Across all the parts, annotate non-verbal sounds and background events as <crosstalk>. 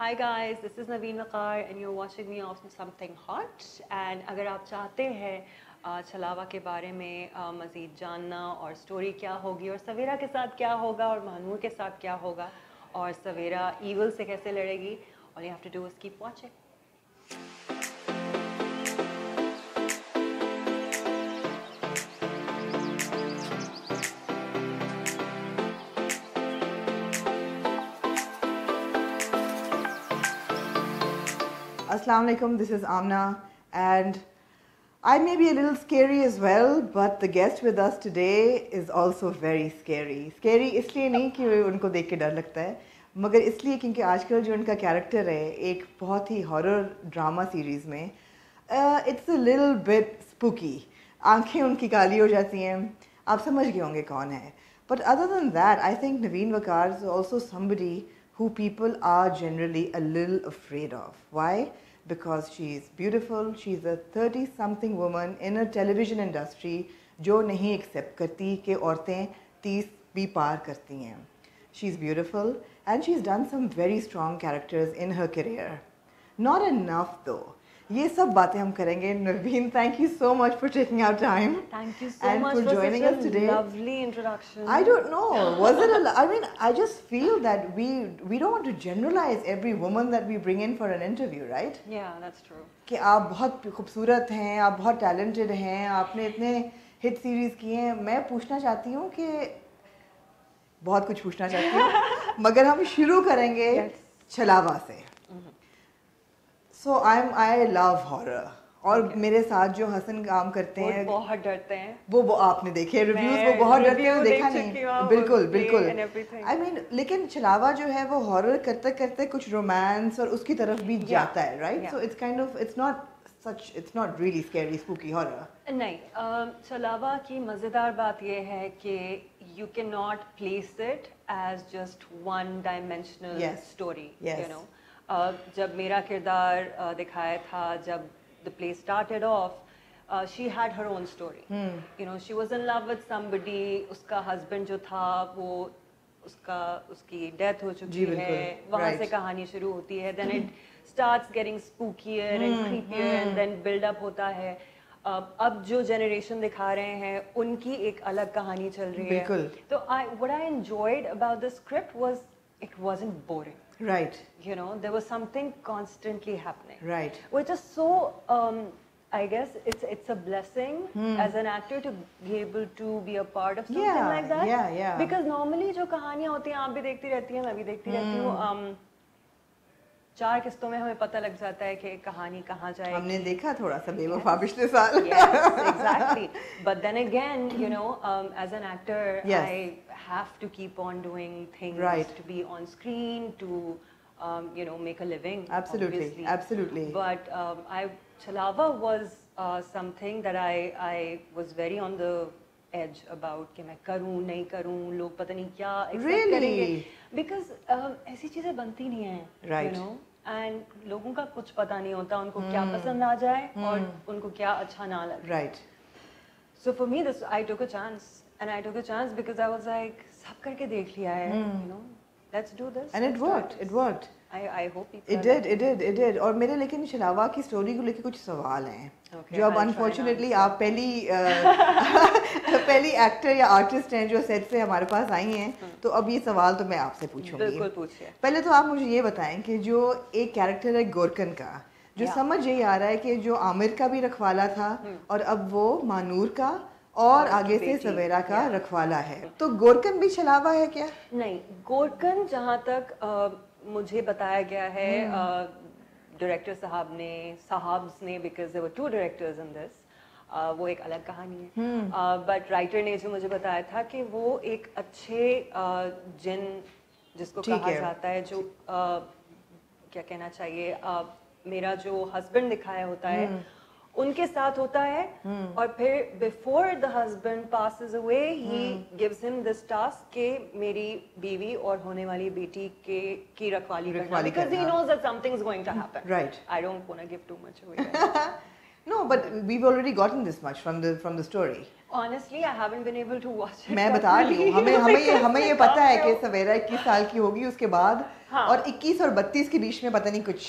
Hi guys this is Naveen Waqar and you are watching me of something hot and अगर आप चाहते हैं छलावा के बारे में मज़ीद जानना और स्टोरी क्या होगी और सवेरा के साथ क्या होगा और महानूर के साथ क्या होगा और सवेरा ईवल से कैसे लड़ेगी और you have to do is watching Assalamu alaikum, this is Amna, and I may be a little scary as well, but the guest with us today is also very scary. Scary इसलिए नहीं कि उनको देख के डर लगता है मगर इसलिए क्योंकि आजकल जो उनका कैरेक्टर है एक बहुत ही हॉरर ड्रामा सीरीज़ में it's a little bit spooky आँखें उनकी काली हो जाती हैं आप समझ गए होंगे कौन है but other than that I think Naveen Waqar is also somebody who people are generally a little afraid of. Why? Because she is beautiful, she's a 30 something woman in a television industry जो नहीं accept करती कि औरतें 30 भी पार करती हैं. She's beautiful and she's done some very strong characters in her career. Not enough though. ये सब बातें हम करेंगे। Naveen thank you so much for taking our time thank you so much for joining us today lovely introduction I don't know was it I mean I just feel that we we don't want to generalise every woman that we bring in for an interview right yeah that's true कि आप बहुत खूबसूरत हैं आप बहुत talented हैं आपने इतने हिट सीरीज़ किए हैं। मैं पूछना चाहती हूँ कि बहुत कुछ पूछना चाहती हूँ <laughs> मगर हम शुरू करेंगे yes. छलावा से. So I am I love horror और Okay. मेरे साथ जो हसन काम करते हैं बहुत डरते हैं। वो वो आपने देखे रिव्यूज़ वो बहुत डरते हुए देखा हूँ, नहीं बिल्कुल बिल्कुल. आई मीन लेकिन छलावा जो है वो हॉरर करते करते कुछ रोमांस और उसकी तरफ़ भी yeah. जाता है right so it's kind of it's not such it's not really scary spooky horror नहीं छलावा की मज़ेदार बात यह है कि you can not place it as just one dimensional story you know जब मेरा किरदार दिखाया था जब the play started off she had her own story you know she was in love with somebody उसका हस्बैंड जो था वो उसका उसकी डेथ हो चुकी. है वहाँ से Right. कहानी शुरू होती है then it starts getting spookier and creepier and then build up होता है अब अब जो जनरेशन दिखा रहे हैं उनकी एक अलग कहानी चल रही. है तो I what I enjoyed about the script was it wasn't boring Right you know there was something constantly happening Right. which is so um, i guess it's it's a blessing as an actor to be able to be a part of something Hmm. Yeah, like that yeah, yeah. because normally जो कहानियां होती हैं आप भी देखती रहती हैं मैं भी देखती रहती हूँ Hmm. um, चार किस्तों में हमें पता लग जाता है कि कहानी कहाँ जाएगी हमने देखा थोड़ा सा बेवफा पिछले साल yes, exactly. But then again, you know, um, as an actor, Yes. I have to keep on doing things Right. to be on screen to, um, you know, make a living. Absolutely, obviously. absolutely. But um, I Chalava was uh, something that I I was very on the edge about कि मैं करूँ नहीं करूँ लोग पता नहीं क्या expect Really? करेंगे because um, ऐसी चीज़ें बनती नहीं हैं Right. you know एंड लोगों का कुछ पता नहीं होता उनको क्या पसंद आ जाए और उनको क्या अच्छा ना लगे। Right so for me this I took a chance and I took a chance because I was like सब करके देख लिया है you know let's do this and it worked it worked I I hope it did it did it did और मेरे लेकिन शलावा की story को लेके कुछ सवाल हैं। Okay, जो अब अनफॉर्चुनेटली आप पहली अ, <laughs> पहली एक्टर या आर्टिस्ट हैं जो सेट से हमारे पास आई हैं तो अब ये सवाल तो मैं आपसे पूछूँगी। बिल्कुल पूछिए। पहले तो आप मुझे ये बताएँ कि जो एक कैरेक्टर है गोरकन का जो समझ यही आ रहा है कि जो आमिर का भी रखवाला था और अब वो मानूर का और आगे से सवेरा का रखवाला है। तो गोरकन भी छलावा है क्या? नहीं गोरकन जहाँ तक मुझे बताया गया है डायरेक्टर साहब ने साहब्स ने because there were two directors in this वो एक अलग कहानी है। बट राइटर ने जो मुझे बताया था कि वो एक अच्छे uh, जिन जिसको कहा जाता है जो uh, क्या कहना चाहिए uh, मेरा जो हस्बैंड दिखाया होता है उनके साथ होता है और फिर before the husband passes away he gives him this task के मेरी बीवी और होने वाली बेटी के की रखवाली करना because he. Knows that something is going to happen Right. I don't want to give too much away No, but we've already gotten this much from the from the story. Honestly, I haven't been able to watch it. मैं बता रही हूँ हमें <laughs> हमें ये हमें ये पता है कि सवेरा 21 साल की होगी उसके बाद हाँ। और 21 और 32 के बीच में पता नहीं कुछ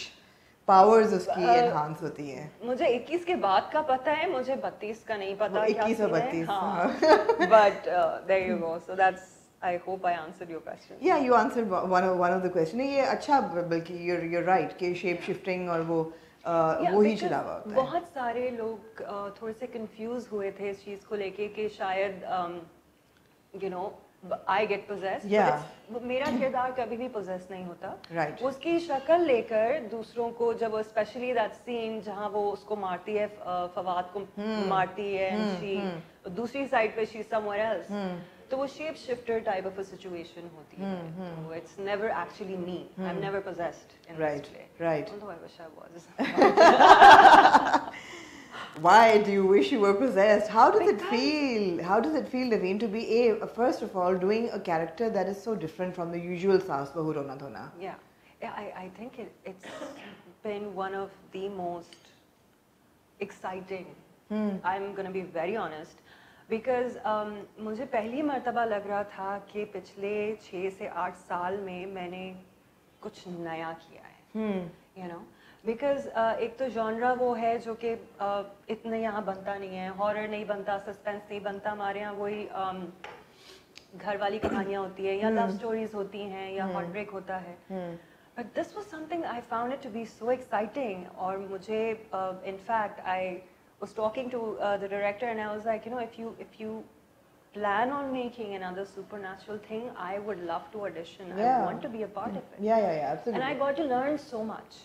पावर्स उसकी एनहांस होती हैं। मुझे 21 के बाद का पता है मुझे 32 का नहीं पता क्या 21 और scene। 32, but uh, there you go. So that's I hope I answered your question. Yeah you answer one of one of the question ये अच्छा बल्कि यू यू राइट कि शेप शिफ्टिंग और वो Yeah, वो ही because चलावा होता है। बहुत सारे लोग uh, थोड़े से कंफ्यूज हुए थे इस चीज़ को लेके कि शायद you know I get possess मेरा किरदार कभी भी पोजेस नहीं होता। Right. उसकी शक्ल लेकर दूसरों को जब स्पेशली दैट सीन जहाँ वो उसको मारती है फवाद को hmm. मारती है and she दूसरी साइड पे शी समवेयर एल्स तो वो shape shifter type of a situation होती है। It's never actually me I am never possessed in right. although I wish I was. <laughs> <laughs> Why do you wish you were possessed? How does it Because- feel? How does it feel, Naveen, to be a first of all doing a character that is so different from the usual Saas Bahu Rona Dhona? Yeah, yeah. I, I think it, it's been one of the most exciting. I'm gonna be very honest because um, मुझे पहली मर्तबा लग रहा था कि पिछले छः से आठ साल में मैंने कुछ नया किया है यू नो Because uh, एक तो जॉनरा वो है जो कि uh, इतने यहाँ बनता नहीं है हॉरर नहीं बनता सस्पेंस नहीं बनता हमारे यहाँ वही um, घर वाली कहानियाँ होती है या लव स्टोरीज होती हैं या हार्ट ब्रेक होता है but this was something I found it to be so exciting और मुझे in fact I was talking to uh, the director and I was like, you know, if you if you plan on making another supernatural thing, I would love to audition. Yeah. I want to be a part of it. Yeah, yeah, yeah, absolutely. And I got to learn so much.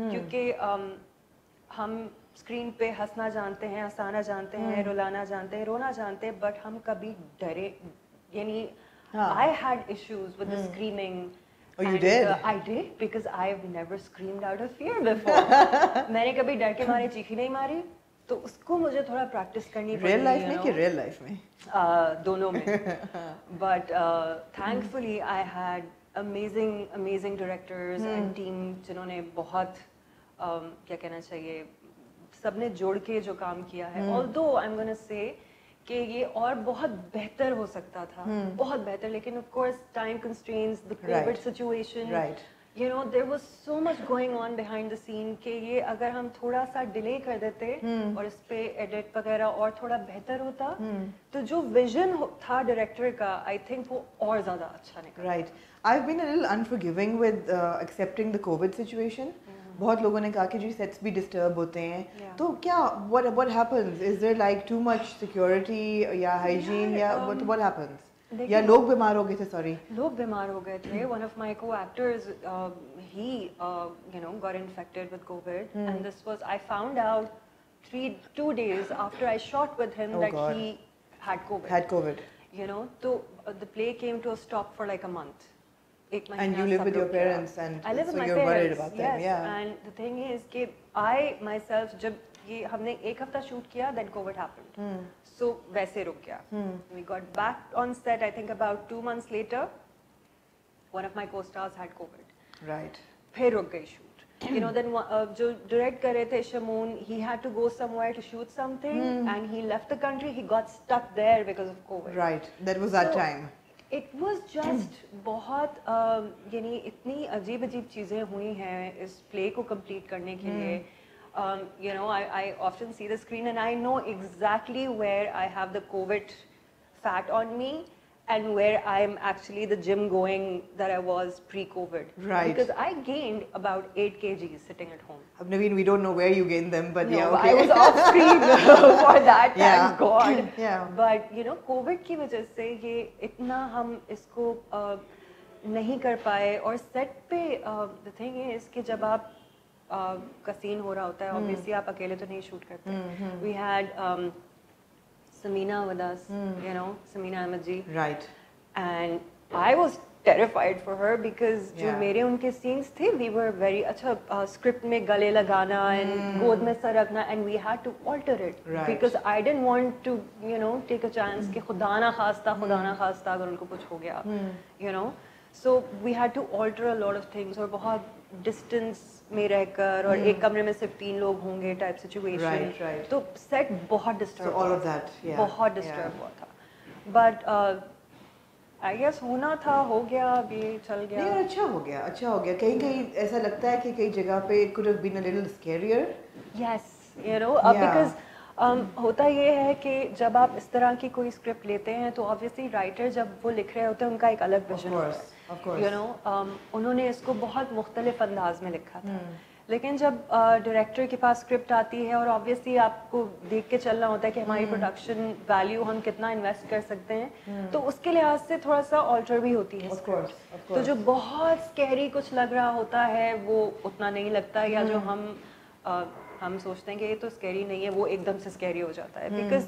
Hmm. क्योंकि um, हम screen पे हंसना जानते हैं हंसाना जानते हैं hmm. रुलाना जानते हैं रोना जानते हैं बट हम कभी डरे यानी I had issues with screening मैंने कभी डर के मारे चीखी नहीं मारी तो उसको मुझे थोड़ा प्रैक्टिस करनी रियल लाइफ में कि रियल लाइफ में? Uh, दोनों में. But thankfully I had amazing amazing directors and team जिन्होंने बहुत Um, क्या कहना चाहिए सबने जोड़ के जो काम किया है ऑल दो आई एम गोना से कि ये और बहुत बेहतर हो सकता था hmm. बहुत बेहतर लेकिन of course time constraints the Covid situation you know there was so much going on behind the scene कि ये अगर हम थोड़ा सा डिले कर देते hmm. और इस पे एडिट वगैरह और थोड़ा बेहतर होता hmm. तो जो विजन था डायरेक्टर का आई थिंक वो और ज़्यादा अच्छा निकला। Right I have been a little unforgiving with accepting the Covid situation बहुत लोगों ने कहा कि जी सेट्स भी डिस्टर्ब होते हैं। Yeah. तो क्या what what happens is there like too much security या हाइजीन या व्हाट व्हाट हैपेंस या लोग बीमार हो गए थे सॉरी लोग बीमार हो गए थे। One of my co actors he you know got infected with Covid and this was I found out 3 2 days after I shot with him that he had Covid had Covid you know तो the play came to a stop for like a month And महीना you live सब with your रुक गया। parents and I live with so my you're worried parents, about them, yes, yeah. and the thing is कि I myself जब ये हमने एक हफ्ता शूट किया then COVID happened Hmm. so वैसे रुक गया we got back on set I think about two months later one of my co-stars had COVID right फिर रुक गई shoot you know then uh, जो direct कर रहे थे Shamoon he had to go somewhere to shoot something and he left the country he got stuck there because of COVID right that was that So, time It was just बहुत um, यानी इतनी अजीब अजीब चीज़ें हुई हैं इस प्ले को कंप्लीट करने के लिए um, you know I, I often see the screen and I know exactly where I have the COVID fat on me and where I'm actually the gym going that I was pre-COVID. Right. Because I gained about 8 kgs sitting at home. अब Naveen we don't know where you gained them but No, yeah I okay was off screen <laughs> for that, Yeah. thank God. <clears throat> Yeah. But you know, COVID की वजह से ये इतना हम इसको uh, नहीं कर पाए और सेट पे द थिंग इज कि जब आप uh, का सीन हो रहा होता है ऑब्वियसली आप अकेले तो नहीं शूट करते we had Samina with us, mm. you know, Samina Ahmed ji. right and I was terrified for her because जो Yeah. मेरे उनके scenes थे we were very अच्छा स्क्रिप्ट में गले लगाना and गोद में सर रखना and we had to alter it Right. because I didn't want to you know take a chance कि खुदा ना खास्ता खुदा ना खास्ता अगर उनको कुछ हो गया you know so we had to alter a lot of things और बहुत डिस्टेंस में रहकर और एक कमरे में सिर्फ़ तीन लोग होंगे टाइप सिचुएशन Hmm. तो सेट बहुत डिस्टर्ब ऑल ऑफ़ दैट बहुत डिस्टर्ब हुआ था। बट आई गेस होना था हो गया अब ये चल नहीं गया अच्छा हो गया अच्छा हो गया। कहीं कहीं ऐसा लगता है कि कई जगह पे could have been a little scarier yes you know because um, होता ये है कि जब आप इस तरह की कोई स्क्रिप्ट लेते हैं तो ऑब्वियसली राइटर जब वो लिख रहे होते हैं उनका एक अलग विजन होता course, है course. यू नो उन्होंने इसको बहुत मुख्तलिफ़ अंदाज में लिखा था Hmm. लेकिन जब डायरेक्टर के पास स्क्रिप्ट आती है और ऑब्वियसली आपको देख के चलना होता है कि हमारी Hmm. प्रोडक्शन वैल्यू हम कितना इन्वेस्ट कर सकते हैं तो उसके लिहाज से थोड़ा सा ऑल्टर भी होती है ऑफ़ तो जो बहुत स्कैरी कुछ लग रहा होता है वो उतना नहीं लगता या जो हम अ, हम सोचते हैं कि ये तो स्कैरी नहीं है वो एकदम से स्कैरी हो जाता है बिकॉज़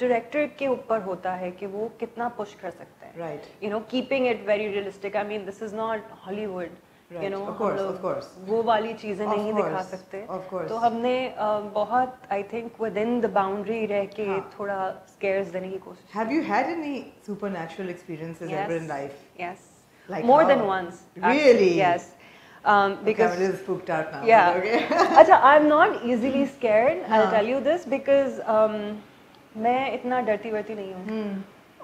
डायरेक्टर के ऊपर होता है कि वो कितना पुश कर सकते हैं right you know keeping it very realistic I mean this is not Hollywood you know course, course. वो वाली चीज़ें नहीं दिखा सकते course. तो हमने अ, बहुत I think within the boundary रह के हाँ. थोड़ा स्केयर्स देने की कोशिश have you had any supernatural experiences ever in life Yes. Like More how? than once. um, because okay, I'm just spooked out now. Yeah. Okay. <laughs> Achha, I'm not easily scared. I'll tell you this because um, मैं इतना डरती वरती नहीं हूँ hmm.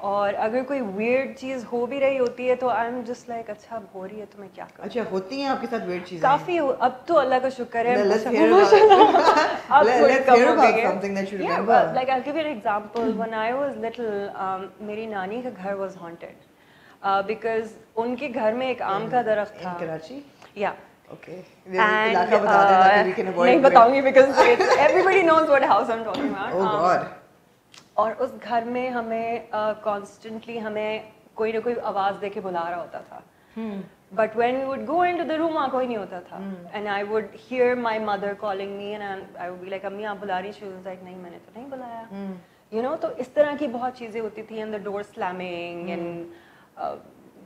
और अगर कोई weird चीज़ हो भी रही होती है तो आई एम जस्ट लाइक अच्छा हो रही है तो मैं क्या करूँ? अच्छा होती हैं आपके साथ वियर्ड चीज़ें काफ़ी अब तो अल्लाह का शुक्र है like I give you an example when I was little मेरी नानी का घर वाज हॉन्टेड बिकॉज़ उनके घर में एक आम hmm. का दरख्त था Karachi Yeah. okay. And, uh, नहीं बताऊँगी because everybody knows what house I'm talking about. oh Um, god. और उस घर में हमें कॉन्स्टेंटली हमें कोई ना कोई आवाज़ दे के बुला रहा होता था। Hmm. But when would go into the room वहाँ कोई नहीं होता था। And I would hear my mother calling me and I would be like अम्मी आप बुला रही शी लाइक नहीं मैंने तो नहीं बुलाया. Hmm. यू नो तो इस तरह की बहुत चीज़ें होती थी and the door slamming and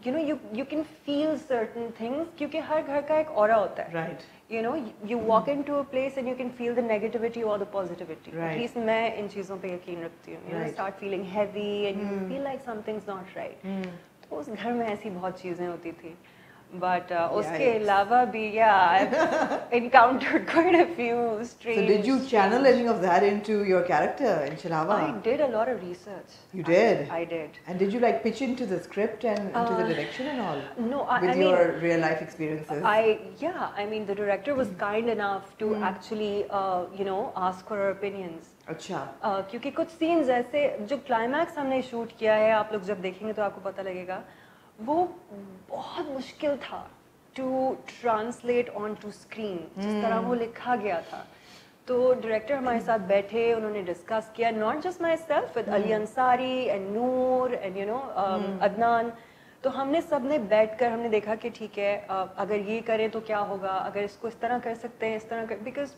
You know you you can feel certain things क्योंकि हर घर का एक और होता है right you know you walk into a place and you can feel the negativity or the positivity Right. at least मैं इन चीजों पे यकीन रखती हूँ you know Right. start feeling heavy and you feel like something's not right Hmm. तो उस घर में ऐसी बहुत चीजें होती थी बट uh, उसके Yikes. अलावा भी yeah I've <laughs> encountered quite a few strange so did you channel strange- any of that into your character in Chilava I did a lot of research You did? I, I did and did you like pitch into the script and into the Uh, direction and all no I, with I mean your real life experiences I yeah, I mean the director was kind enough to actually uh, you know ask for her opinions. अच्छा Uh, क्योंकि कुछ scenes ऐसे जो climax हमने shoot किया है आप लोग जब देखेंगे तो आपको पता लगेगा वो बहुत मुश्किल था to translate on to screen जिस तरह वो लिखा गया था। तो डायरेक्टर हमारे साथ बैठे उन्होंने डिस्कस किया not just myself with Ali Ansari and Noor and you know Adnan तो हमने सबने बैठ कर हमने देखा कि ठीक है uh, अगर ये करें तो क्या होगा अगर इसको इस तरह कर सकते हैं इस तरह कर because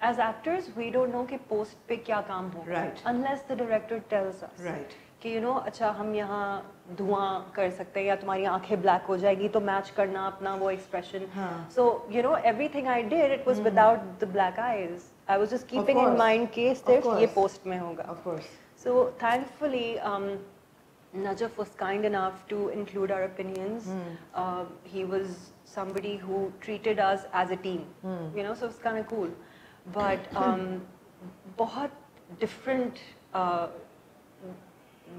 as actors we don't know कि पोस्ट पे क्या काम होगा Right. Unless the director tells us Right. कि यू you नो know, अच्छा हम यहाँ धुआँ कर सकते हैं या तुम्हारी आँखें ब्लैक हो जाएगी तो मैच करना अपना वो expression so you know everything I did it was without the black eyes I was just keeping in mind कि सिर्फ़ ये पोस्ट में होगा. So thankfully Najaf was kind enough to include our opinions he was somebody who treated us as a team you know so it's can a cool but बहुत different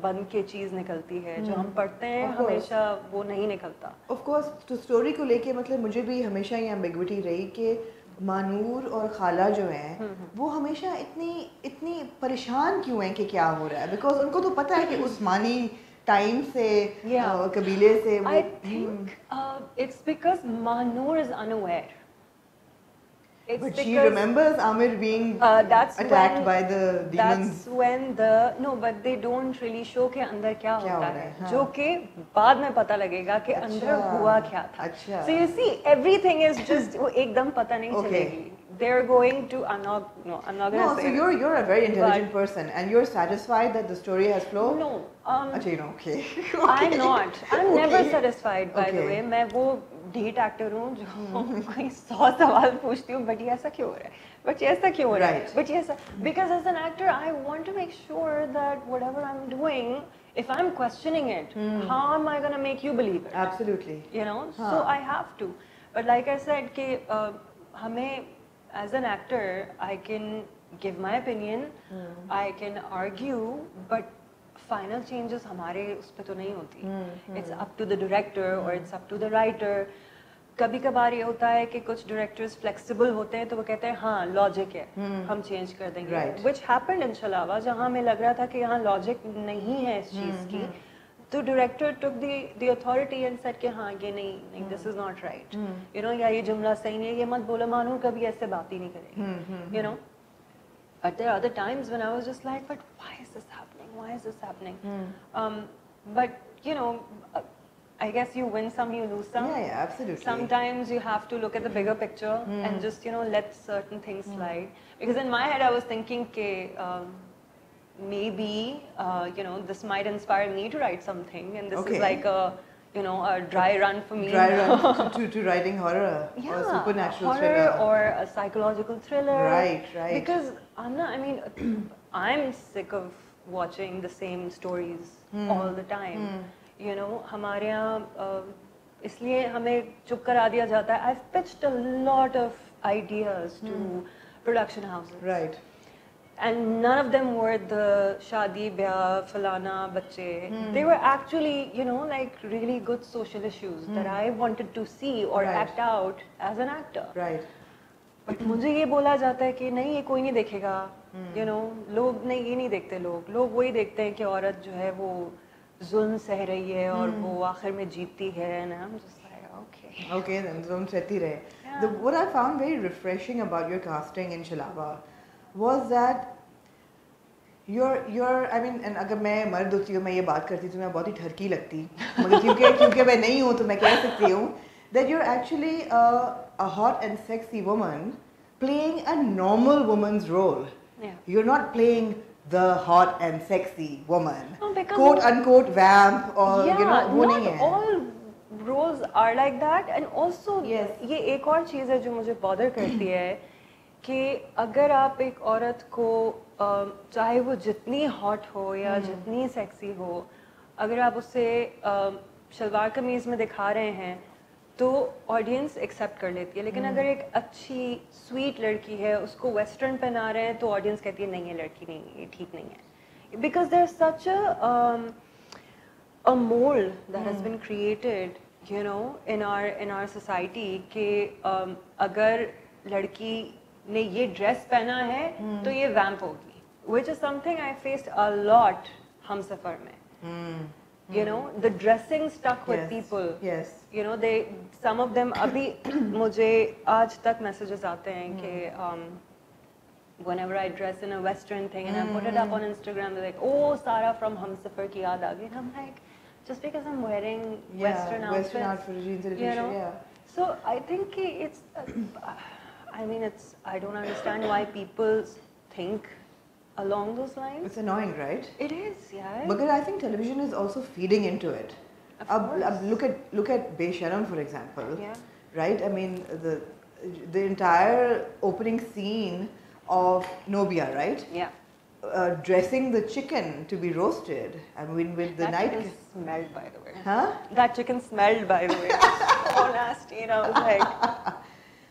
बन के चीज़ निकलती है जो हम पढ़ते हैं हमेशा वो नहीं निकलता। ऑफ़ कोर्स तो स्टोरी को लेके मतलब मुझे भी हमेशा ये एम्बिग्विटी रही कि मानूर और खाला जो हैं वो हमेशा इतनी इतनी परेशान क्यों हैं कि क्या हो रहा है? बिकॉज़ उनको तो पता है कि उस्मानी टाइम से Yeah. कबीले से think uh, it's because Manur is unaware. It's but she because- remembers Amir being Uh, that's attacked when- by the demons That's when the no, but they don't really show के अंदर क्या क्या होता हो रहा है है, हाँ। जो कि बाद में पता लगेगा कि अंदर अच्छा, हुआ क्या था अच्छा। so you see everything is just वो एकदम पता नहीं Okay. चलेगी they're going to I'm not no I'm not gonna no say so it. you're you're a very intelligent But- person and you're satisfied that the story has flow no um, अच्छा you know okay <laughs> I'm not. I'm never Okay. satisfied by the Okay. way. मैं वो ढीठ actor हूँ जो कोई सौ सवाल पूछती हूँ बट ये ऐसा क्यों हो रहा है बट ये ऐसा क्यों हो रहा है. बट ये ऐसा because as an actor I want to make sure that whatever I am doing if I'm questioning it, how am I going to make you believe it? absolutely You know, so Huh. I have to. But like I said कि uh, हमें as an actor I can give my opinion, I can argue, but final changes हमारे उस पे तो नहीं होती. It's up to the director or it's up to the writer. कभी कभार ये होता है कि कुछ डायरेक्टर्स फ्लेक्सिबल होते हैं तो वो कहते हैं हाँ लॉजिक है हम चेंज कर देंगे। विच हैपेंड इन शलावा जहाँ हमें लग रहा था कि यहाँ लॉजिक नहीं है इस चीज़ की तो director took the authority and said कि हाँ ये नहीं नहीं this is not right you know या ये जुमला सही नहीं है ये मत बोलो मानो कभी ऐसे बात ही नहीं करेगी। You know other times when I was just like, but why is this happening? Why is this happening? Um, but you know, uh, I guess you win some, you lose some. Yeah, yeah, absolutely. Sometimes you have to look at the bigger picture and just you know let certain things slide. Because in my head I was thinking, okay, um, maybe uh, you know this might inspire me to write something, and this Okay. is like a you know a dry run for me. Dry run to, to <laughs> writing horror yeah, or supernatural horror thriller. or a psychological thriller. Right, right. Because I'm not. I mean, <clears throat> I'm sick of watching the same stories Hmm. all the time. You know हमारे यहाँ इसलिए हमें चुप करा दिया जाता है। I pitch a lot of ideas to production house right and none of them were the शादी ब्याह फलाना बच्चे। They were actually you know like really good social issues that I wanted to see और act out as an actor right but मुझे ये बोला जाता है कि नहीं ये कोई नहीं देखेगा। hmm. यू नो लोग नहीं ये नहीं देखते लोग। लोग वही देखते हैं कि औरत जो है वो जुल्म सह रही है और वो हम्म। आखिर में जीतती है ना? ओके ओके जुल्म सहती रहे। The what I found very refreshing about your casting in Shalawa was that your your I mean and अगर मैं मर्द होती हूँ मैं ये बात करती तो मैं बहुत ही ठरकी लगती। मगर क्योंकि <laughs> क्योंकि मैं नहीं हूँ तो मैं कह सकती हूँ that you are actually a hot and sexy woman playing a normal woman's role you are not playing the hot and sexy woman, No, quote unquote vamp or yeah, you know वो नहीं not है. all roles are like that and also Yes. ये एक और चीज़ है जो मुझे bother करती है कि अगर आप एक औरत को चाहे वो जितनी हॉट हो या हम्म। जितनी सेक्सी हो अगर आप उसे शलवार कमीज में दिखा रहे हैं तो ऑडियंस एक्सेप्ट कर लेती है लेकिन हम्म। अगर एक अच्छी स्वीट लड़की है उसको वेस्टर्न पहना रहे हैं तो ऑडियंस कहती है नहीं ये लड़की नहीं ये ठीक नहीं है because there such a mold that has been created you know in our in our society कि um, अगर लड़की ने ये ड्रेस पहना है hmm. तो ये वैम्प होगी which is something I faced a lot हम सफ़र में Hmm. you know the dressing stuck with yes. people. yes. You know they some of them abhi mujhe aaj tak messages aate hain ki um, whenever i dress in a western thing and i put it up on instagram they're like oh sara from hamsafar ki yaad aa gayi i'm like just because i'm wearing yeah, western outfits western outfits you know? yeah. So i think it's uh, i mean it's i don't understand why people think along those lines It's annoying, right? it is yeah Because I think television is also feeding into it. Of course. look at look at Besharam, for example. Yeah. Right. I mean the the entire opening scene of Nobia, right? yeah Uh, dressing the chicken to be roasted. I mean with the that night. chicken smelled by the way Huh? That chicken smelled, by the way. <laughs> so nasty. And I was like,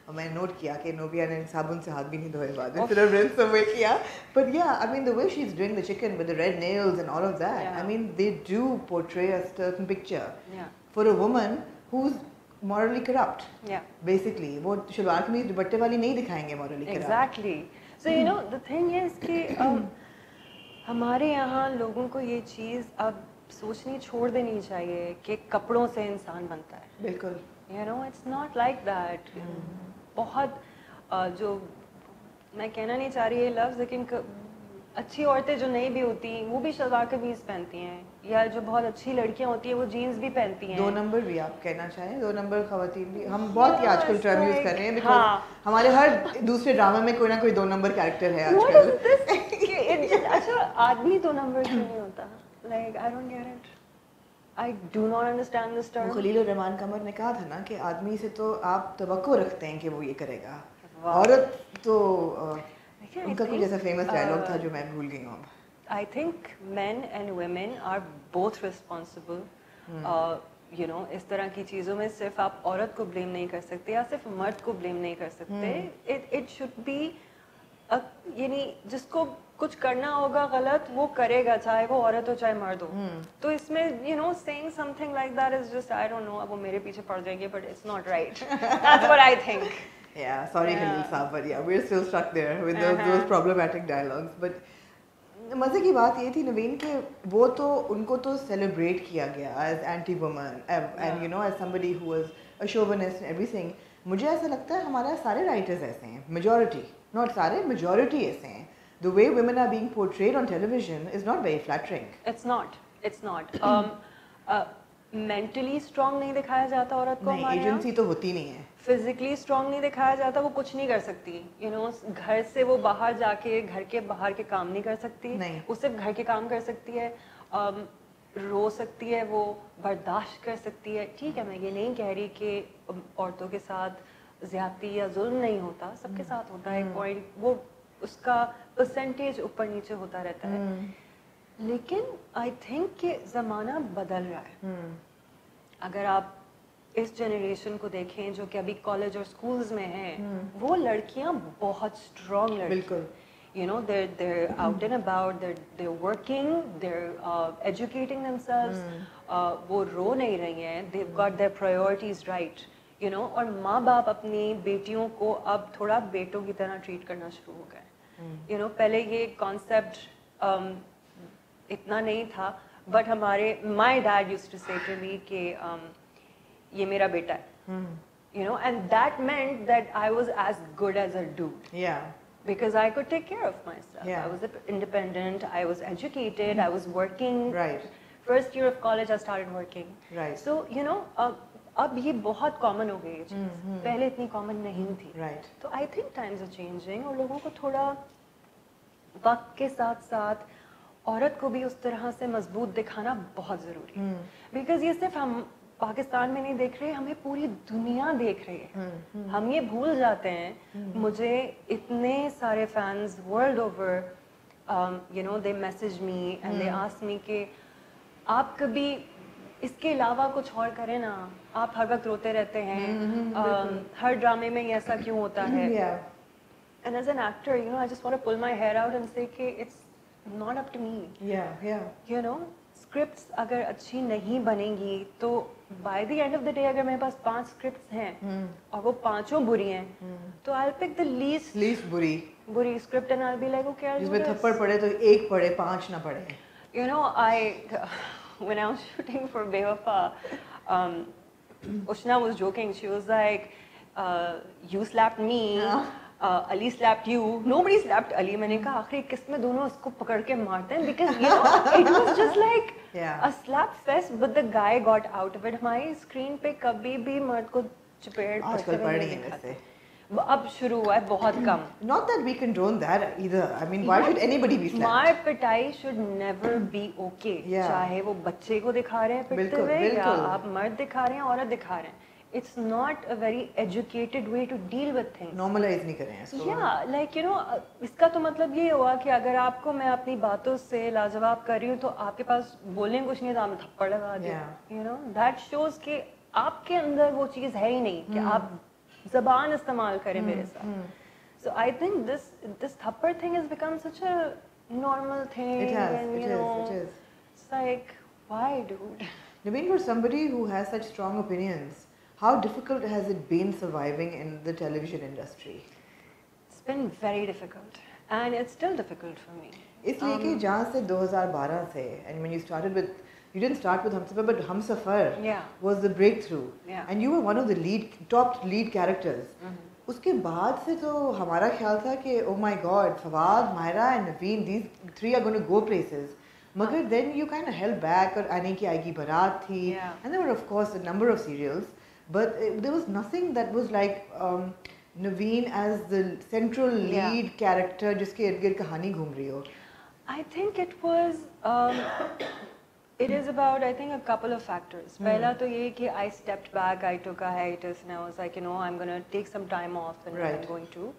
और मैंने note किया कि Nubia ने साबुन से हाथ भी नहीं धोए बाद फिर रिन तो किया। बट या I mean the way she is dragging the chicken with the red nails and all of that I mean they do portray a certain picture for a woman who is morally corrupt basically वो शलवार कमीज दुपट्टे वाली नहीं दिखाएँगे morally corrupt exactly so you know the thing is कि um, हमारे यहाँ लोगों को ये चीज़ अब सोचनी छोड़ देनी चाहिए कि कपड़ों से इंसान बनता है। बिल्कुल। You know it's not like that बहुत जो मैं कहना नहीं चाह रही ये लफ्ज़ लेकिन अच्छी औरतें जो नहीं भी होती वो भी शलवार कमीज पहनती हैं या जो बहुत अच्छी लड़कियाँ होती हैं वो जीन्स भी पहनती हैं। दो नंबर भी आप कहना चाहें दो नंबर खातन भी हम बहुत ही आजकल टर्म यूज़ कर रहे हैं बिकॉज़ हाँ। हमारे हर दूसरे ड्रामा में कोई ना कोई दो नंबर कैरेक्टर है आजकल। अच्छा आदमी दो नंबर क्यों नहीं होता? Like I don't get it I do not understand this term Khalil Rehman Qamar ने कहा था ना कि आदमी से तो आप तवक्को रखते हैं कि वो ये करेगा। औरत तो I उनका कुछ ऐसा फ़ेमस डायलॉग था uh, जो मैं भूल गई हूँ think men and women are both responsible, uh, you know इस तरह की चीज़ों में सिर्फ़ आप औरत को ब्लेम नहीं कर सकते या सिर्फ़ मर्द को ब्लेम नहीं कर सकते। इट इट शुड बी यानी जिसको कुछ करना होगा गलत वो करेगा चाहे वो औरत हो चाहे मर्द हो तो इसमें you know saying something like that is just I don't know अब वो मेरे पीछे पड़ जाएँगे but it's not right that's what I think Yeah, sorry, Yeah. Khalil Saab, but yeah, we're still stuck there with those, Uh-huh. those problematic dialogues. But मज़े की बात ये थी नवीन कि वो तो उनको तो सेलिब्रेट किया गया as anti woman and you know as somebody who was a chauvinist everything मुझे ऐसा लगता है हमारा सारे राइटर्स ऐसे हैं मेजॉरिटी नॉट सारे मेजॉरिटी ऐसे हैं the way women are being portrayed on television is not very flattering it's not it's not um, <coughs> uh, mentally strong नहीं दिखाया जाता औरत को नहीं एजेंसी तो होती नहीं है। फिजिकली स्ट्रांग नहीं दिखाया जाता वो कुछ नहीं कर सकती। यू you नो know, घर से वो बाहर जाके घर के बाहर के काम नहीं कर सकती। नहीं। वो सिर्फ़ घर के काम कर सकती है। Um, रो सकती है वो बर्दाश्त कर सकती है। ठीक है मैं ये नहीं कह रही कि um, औरतों के साथ ज्यादती या जुल्म नहीं होता। सबके साथ होता है। एक पॉइंट वो उसका परसेंटेज ऊपर नीचे होता रहता है। लेकिन आई थिंक कि ज़माना बदल रहा है। अगर आप इस जनरेशन को देखें जो कि अभी कॉलेज और स्कूल्स में हैं वो लड़कियाँ बहुत स्ट्रॉन्ग लड़की। बिल्कुल। You know they're they're out and about they're they're working they're uh, educating themselves. uh, वो रो नहीं रही हैं। They've got their priorities right you know और माँ बाप अपनी बेटियों को अब थोड़ा बेटों की तरह ट्रीट करना शुरू हो गए। you know पहले ये कॉन्सेप्ट um, इतना नहीं था बट हमारे my dad use to say to me कि um, ये मेरा बेटा है you know and that meant that I was as good as a dude या because I could take care of myself. Yeah. I was independent, I was educated, I was working. Right. First year of college, I started working. Right. So, you know, अब अब ये बहुत common हो गई है चीज़। पहले इतनी कॉमन नहीं थी। राइट तो I think times are changing और लोगों को थोड़ा वक्त के साथ साथ औरत को भी उस तरह से मज़बूत दिखाना बहुत ज़रूरी है। बिकॉज़ ये सिर्फ़ हम पाकिस्तान में नहीं देख रहे हमें पूरी दुनिया देख रही है। हम ये भूल जाते हैं मुझे इतने सारे fans world over you know they message me and they ask me कि आप कभी इसके अलावा कुछ और करें ना आप हर वक्त रोते रहते हैं um, हर ड्रामे में ये ऐसा क्यों होता है या And as an actor, you know, I just want to pull my hair out and say कि it's not up to me. या या You know, scripts अगर अच्छी नहीं बनेंगी तो by the end of the day अगर मेरे पास पाँच scripts हैं और वो पाँचों बुरी हैं तो I'll pick the least least बुरी बुरी I'll be like okay I'll do जिसमें. थप्पड़ पड़े तो एक पड़े पाँच ना पड़े You know, I <laughs> when I was shooting for Bewafa, um, Ushna was joking. She was like, uh, "You slapped me." Uh, Ali slapped you. Nobody slapped Ali. मैंने कहा आखिरी किस में दोनों इसको पकड़ के मारते हैं because you know <laughs> it was just like Yeah. a slap fest but the guy got out of it. हमारी स्क्रीन पे कभी भी मर्द को चपेट आजकल पड़ते हुए पड़ नहीं रही है दिखाते। वैसे। अब शुरू हुआ है बहुत कम Not that we condone that either. I mean, why should anybody be slapped? मार पिटाई शुड नेवर बी ओके चाहे वो बच्चे को दिखा रहे हैं पिटते हुए या आप मर्द दिखा रहे हैं औरत दिखा रहे हैं it's not a very educated way to deal with things Normalize नहीं करें इसको. या लाइक यू नो इसका तो मतलब ये हुआ कि अगर आपको मैं अपनी बातों से लाजवाब कर रही हूँ तो आपके पास बोलने कुछ नहीं है तो थप्पड़ लगा दिया यू नो दैट शोज़ कि आपके अंदर वो चीज़ है ही नहीं कि Hmm. आप जबान इस्तेमाल करें मेरे साथ so I think this this थप्पड़ thing is become such a normal thing It has, and it you is, know it is. it's like why dude Naveen, for somebody who has such strong opinions, how difficult has it been surviving in the television industry? it's been very difficult and it's still difficult for me इसलिए कि जहाँ से 2012 से and when you started with you didn't start with Humsafar but Humsafar Yeah. was the breakthrough Yeah. and you were one of the lead top lead characters Mm-hmm. उसके बाद से तो हमारा ख्याल था कि oh my god Fawad Myra and Naveen these three are going to go places मगर then you kind of held back और आने की आएगी बारात थी Yeah. and there were of course a number of serials but uh, there was nothing that was like um, Naveen as the central Yeah. lead character जिसके इर्द गिर्द कहानी घूम रही हो I think it was. Um, it is about I think a couple of factors. पहला तो ये कि I stepped back, I took a hiatus, and I was like, you know, I'm gonna take some time off, and Right. I'm going to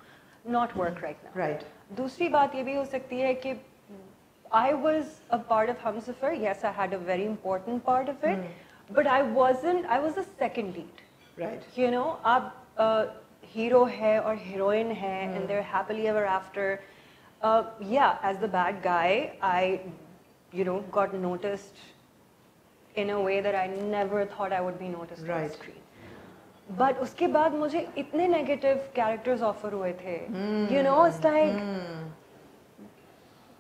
not work right now. Right. दूसरी बात ये भी हो सकती है कि I was a part of Humsafar. Yes, I had a very important part of it. but I wasn't. I was the second lead. Right. You know, आप hero है और हीरोइन है Hmm. and they're happily ever after. Uh, yeah, as the bad guy, I, you know, got noticed in a way that I never thought I would be noticed right. on screen. But उसके बाद मुझे इतने negative characters offer हुए थे. You know, it's like Hmm.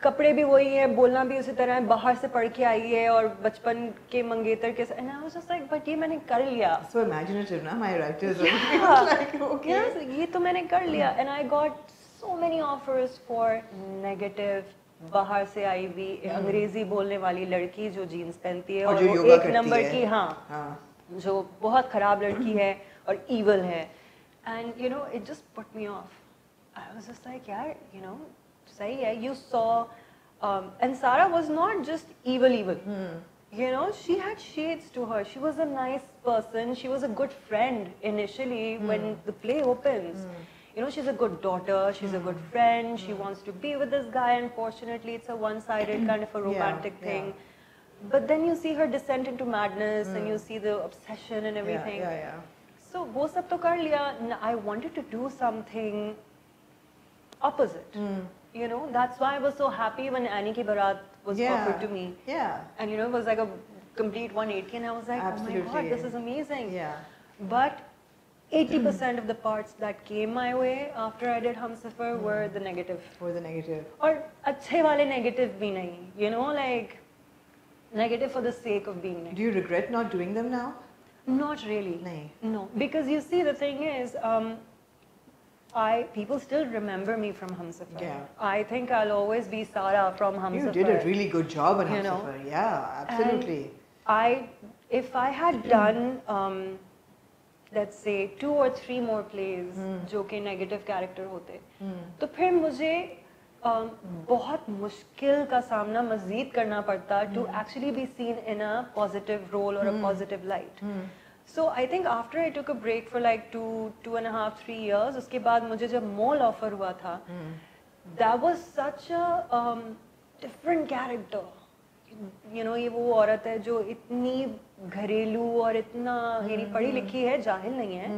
कपड़े भी वही है बोलना भी उसी तरह है बाहर से पढ़ के आई है और बचपन के मंगेतर के साथ and I was just like ये मैंने कर लिया So imaginative, na? My writers are Yeah. like, okay. Yes, ये तो मैंने कर लिया and I got so many offers for negative बाहर से आई हुई अंग्रेज़ी बोलने वाली लड़की जो जीन्स पहनती है और, और एक नंबर की हाँ, हाँ, जो बहुत खराब लड़की है <clears throat> और ईवल है। And you know it just put me off I was just like यार यू नो सही है you saw and Sara was not just evil evil you know she had shades to her she was a nice person she was a good friend initially when the play opens. you know, she's a good daughter, she's mm. a good friend, she hmm. wants to be with this guy. Unfortunately, it's a one sided kind of a romantic yeah, thing. Yeah. But then you see her descent into madness and you hmm. see the obsession and everything. Yeah, yeah, So, kar liya. I wanted to do something opposite. Hmm. You know, that's why I was so happy when Annie Ki Bharat was offered to me. Yeah. And, you know, it was like a complete 180 and I was like, Absolutely. oh my God, this is amazing. Yeah. But 80% of the parts that came my way after I did Humsafar were the negative. For the negative. और अच्छे वाले negative भी नहीं. You know, like negative for the sake of being negative. Do you regret not doing them now? Not really. Nahin. No, because you see, the thing is, um, I people still remember me from Humsafar. Yeah. I think I'll always be Sara from Humsafar. You did a really good job on You know. Hamsafar. Yeah, absolutely. And I, if I had done, <clears throat> um, let's say two और three more plays जो कि negative character होते। hmm. तो फिर मुझे um, hmm. बहुत मुश्किल का सामना मजीद करना पड़ता to actually be seen in a positive role और a positive light so I think after I took a break for like two two and half three years उसके बाद मुझे जब मॉल ऑफ़र हुआ था that was such different character you know ये वो औरत है जो इतनी घरेलू और इतना मेरी हम्म, पढ़ी हम्म। लिखी है जाहिल नहीं है।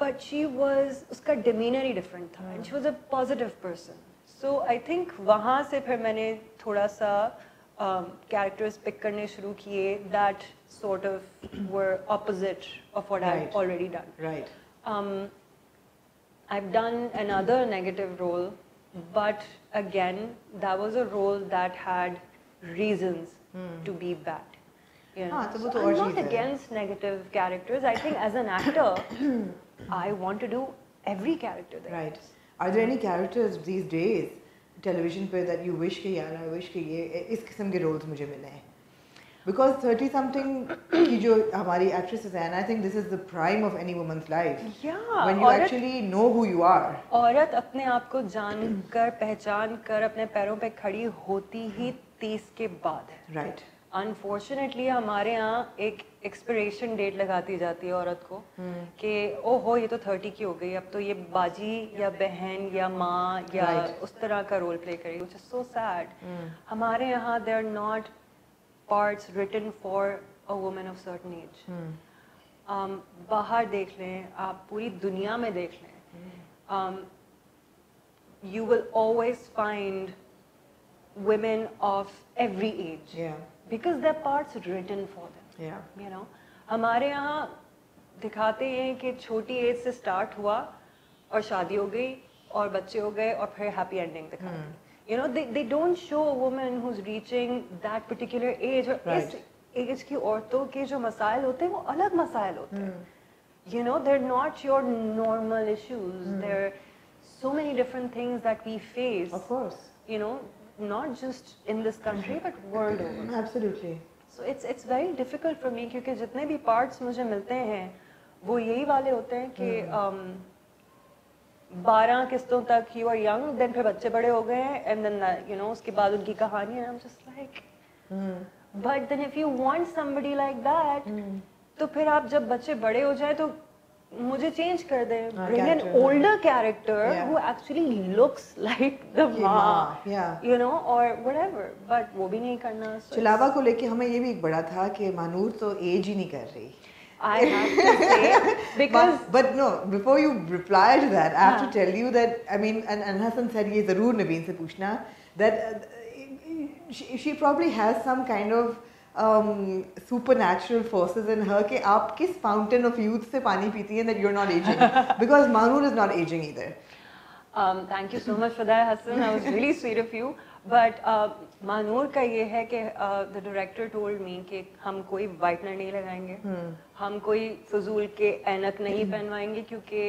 बट शी वॉज़ उसका डिमीनर ही डिफरेंट था she was a positive person so I think वहाँ से फिर मैंने थोड़ा सा um, कैरेक्टर्स पिक करने शुरू किए that sort of were opposite of what I already done right I done another negative role but again that was a role that had reasons to be bad television पर that you wish के यार I wish के ये इस किस्म के roles मुझे मिले हैं? बिकॉज़ थर्टी समथिंग की जो हमारी एक्ट्रेस है and I think this is the prime of any woman's life when you actually know who you are औरत अपने आप को जान कर पहचान कर अपने पैरों पे खड़ी होती ही तीस के बाद राइट right. अनफॉर्चुनेटली हमारे यहाँ एक एक्सपिरेशन डेट लगाती जाती है औरत को हम्म। कि ओ हो ये तो थर्टी की हो गई अब तो ये बाजी या बहन या माँ या उस तरह का रोल प्ले करेगी इज़ सो सैड हमारे यहाँ there not parts written for a women of certain age बाहर देख लें आप पूरी दुनिया में देख लें you will always find women of every age because the parts written for them you know हमारे यहाँ दिखाते हैं कि छोटी एज से स्टार्ट हुआ और शादी हो गई और बच्चे हो गए और फिर हैप्पी एंडिंग दिखाते हैं। You know they don't show women who is reaching that particular age इस एज की औरतों के जो मसाइल होते हैं वो अलग मसाइल होते हैं। You know they're not your normal issues there so many different things that we face of you know not just in this country but world over. Absolutely. so it's it's very difficult for me क्योंकि जितने भी parts मुझे मिलते हैं वो यही वाले होते हैं कि um, बारह किस्तों तक यू आर यंग देन फिर बच्चे बड़े हो गए हैं एंड देन यू नो उसके बाद उनकी कहानी है I am just like but then if you want somebody like that तो फिर आप जब बच्चे बड़े हो जाए तो मुझे चेंज कर दे। Bring older character who. Actually looks like the माँ यू नो और व्हाटएवर बट वो भी नहीं करना चलावा को लेके हमें ये भी एक बड़ा था कि मानूर तो एज ही नहीं कर रही। I have to say because but no before you reply to that I have to tell you that I mean and and Hasan sir ये ज़रूर नवीन से पूछना that she probably has some kind of um, supernatural forces in her कि आप किस fountain of youth से पानी पीती हैं that you're not aging because Manur is not aging either Um, thank you so much for that, Hassan. That was really sweet of you. But uh, Mahnoor का ये है कि द डायरेक्टर टोल्ड मी कि हम कोई whitener नहीं लगाएँगे हम कोई फजूल के ऐनक नहीं पहनवाएँगे क्योंकि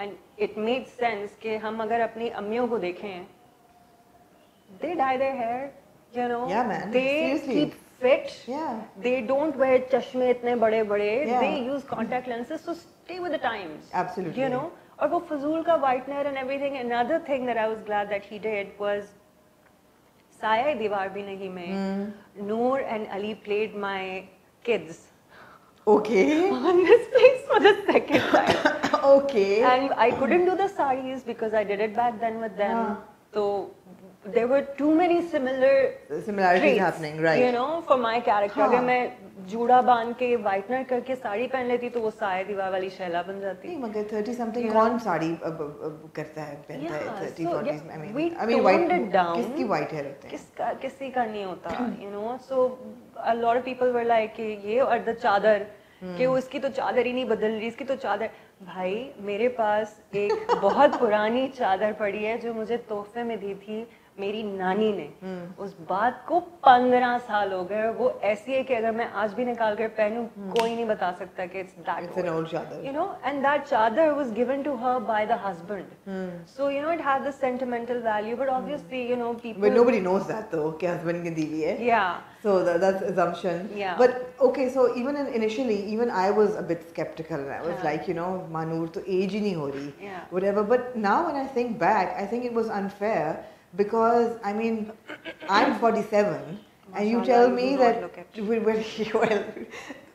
एंड इट मेड सेंस कि हम अगर अपनी अम्मियों को देखें they dye their hair you know. They. Keep fit yeah they don't wear चश्मे इतने बड़े बड़े Yeah. they use contact lenses so stay with the times Absolutely. you know और वो फजूल का whitener and everything another thing that I was glad that he did was साया दीवार भी नहीं में Hmm. Noor and Ali played my kids okay on this place for the second time okay and I couldn't do the saris because I did it back then with them Ah. so there were too many similar similarities traits, happening right You know, for my character. हाँ. अगर मैं जूड़ा बाँध के whitener करके साड़ी पहन लेती तो वो साया दीवार वाली शैला बन जाती नहीं मगर 30 समथिंग कौन साड़ी अब, अब, करता है पहनता है 30 so, 40s yeah, में I mean I mean white. किसकी वाइट हेयर होते हैं किसका किसी का नहीं होता you know so a lot of people were like ये और द चादर Hmm. कि उसकी तो चादर ही नहीं बदल रही इसकी तो चादर भाई मेरे पास एक बहुत पुरानी चादर पड़ी है जो मुझे तोहफे में दी थी मेरी नानी ने उस बात को पंद्रह साल हो गए वो ऐसी है कि अगर मैं आज भी निकाल कर पहनूं कोई नहीं बता सकता कि इट्स चादर। यू नो एंड दैट चादर was given to her by the husband so you know it had the sentimental value but obviously you know people nobody knows that though कि हस्बैंड की दी हुई है या so that's assumption but okay so even initially even I was a bit sceptical I was like you know Manur तो age ही नहीं हो रही। Whatever but now when I think back I think it was unfair because I mean, I'm 47, and you Mashallah, tell you me do not that look it. well, <laughs> well,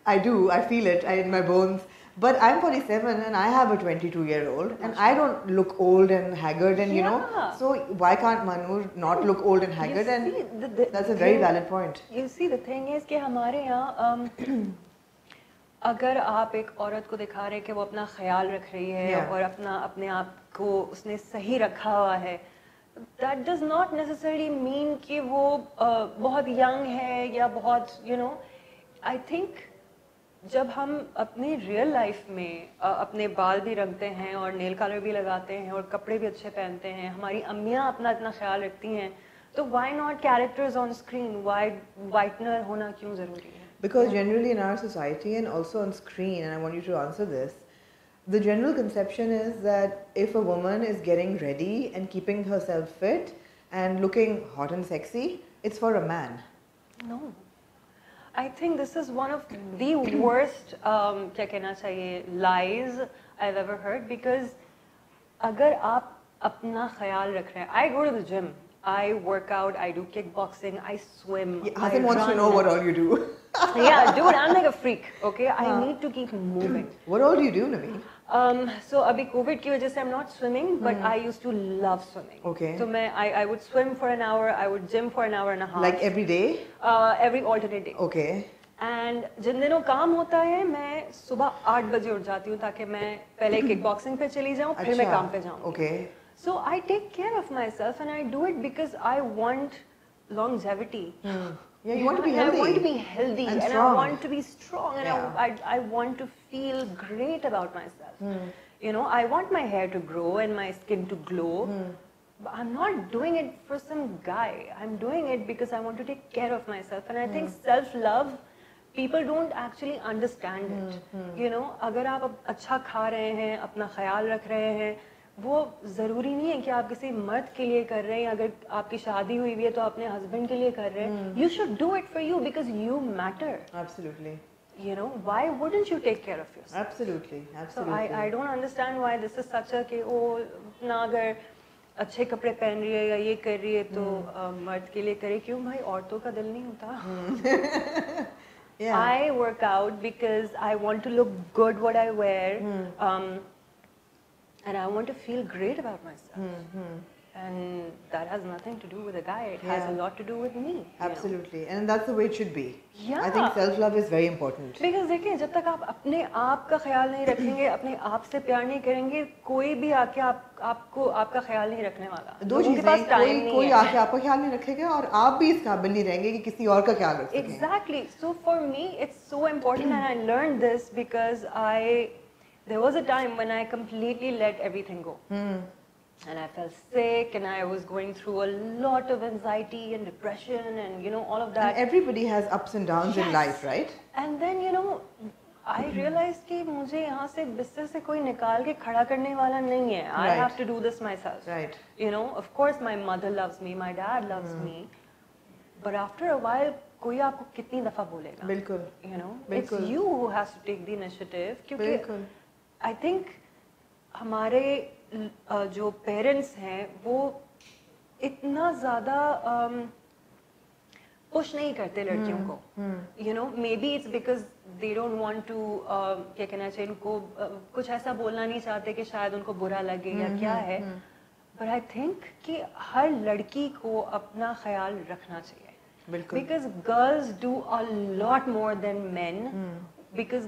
I do, I feel it I, in my bones. But I'm 47 and I have a 22 year old, and I don't look old and haggard, and you know, Yeah. so why can't Manur not look old and haggard? You And see, the- the that's a very thing- valid point. you see the thing is कि हमारे यहाँ um, <clears throat> अगर आप एक औरत को दिखा रहे हैं कि वो अपना ख्याल रख रही है Yeah. और अपना अपने आप को उसने सही रखा हुआ है that does not necessarily mean कि वो uh, बहुत यंग है या बहुत यू नो आई थिंक जब हम अपनी रियल लाइफ में अ, अपने बाल भी रंगते हैं और नेल कलर भी लगाते हैं और कपड़े भी अच्छे पहनते हैं हमारी अम्मियाँ अपना इतना ख्याल रखती हैं तो why not characters on screen why whitener होना क्यों ज़रूरी है? Because generally in our society and also on screen, and I want you to answer this, the general conception is that if a woman is getting ready and keeping herself fit and looking hot and sexy, it's for a man. No. I think this is one of the worst um, क्या कहना चाहिए lies I've ever heard because अगर आप अपना ख्याल रख रहे हैं I go to the gym I work out I do kickboxing I swim Yeah, I Hassan wants to run. know what all you do. yeah dude I'm like a freak okay I हाँ. <laughs> need to keep moving what all do you do, Naveen? um, so अभी Covid की वजह से I'm not swimming but I used to love swimming Hmm. Okay. so मैं I, I would swim for an hour I would gym for an hour and a half Like every day? uh, every alternate day Okay. And जिन दिनों काम होता है मैं सुबह आठ बजे उठ जाती हूँ ताकि मैं पहले किक बॉक्सिंग पे चली जाऊँ फिर मैं अच्छा, काम पे जाऊँ Okay. So I take care of my self and I do it because I want longevity Hmm. Yeah, you want to be and healthy. I want to be healthy and and, strong. I want to be strong and Yeah. I, I, I want to feel great about myself. Hmm. You know, I want my hair to grow and my skin to glow. Hmm. But I'm not doing it for some guy. I'm doing it because I want to take care of myself. And I think Hmm. self-love, people don't actually understand it. Hmm, You know, अगर आप अब अच्छा खा रहे हैं, अपना ख्याल रख रहे हैं, वो ज़रूरी नहीं है कि आप किसी मर्द के लिए कर रहे हैं अगर आपकी शादी हुई हुई है तो अपने हस्बैंड के लिए कर रहे हैं। You should do it for you because you matter absolutely you know why wouldn't you take care of yourself absolutely absolutely I I don't understand why this is such a के ओ ना अगर अच्छे कपड़े पहन रही है या ये कर रही है तो hmm. uh, मर्द के लिए करे क्यों? भाई औरतों का दिल नहीं होता। I work out because I want to look good what I wear and I want to feel great about myself. Mm-hmm. And that has nothing to do with a guy. It yeah. has a lot to do with me. you know. And that's the way it should be. Yeah. I think self love is very important. Because देखिए जब तक आप अपने आप का ख्याल नहीं रखेंगे अपने आप से प्यार नहीं करेंगे कोई भी आके आप आपको आपका ख्याल नहीं रखने वाला दो चीज़ें कोई नहीं कोई है आके आपका ख्याल नहीं रखेगा और आप भी इस काबिल नहीं रहेंगे कि किसी और का ख्याल रख Exactly. So for me, it's so important, and I learned this because I there was a time when I completely let everything go, Hmm. and I felt sick, and I was going through a lot of anxiety and depression, and you know all of And that. everybody has ups and downs in Yes. life, right? And then you know. I realized कि मुझे यहाँ से बिस्तर से कोई निकाल के खड़ा करने वाला नहीं है. I Right. have to do this myself. Right. You know, of course, my mother loves me, my dad loves Hmm. me, but after a while, कोई आपको कितनी दफा बोलेगा? बिल्कुल you know it's बिल्कुल। you who has to take the initiative क्योंकि बिल्कुल think हमारे जो पेरेंट्स हैं वो इतना ज़्यादा पुश नहीं करते लड़कियों को। You know maybe it's because they don't want to क्या कहना चाहिए उनको uh, कुछ ऐसा बोलना नहीं चाहते कि शायद उनको बुरा लगे या क्या है। बट आई थिंक कि हर लड़की को अपना ख्याल रखना चाहिए। because girls do a lot more than men because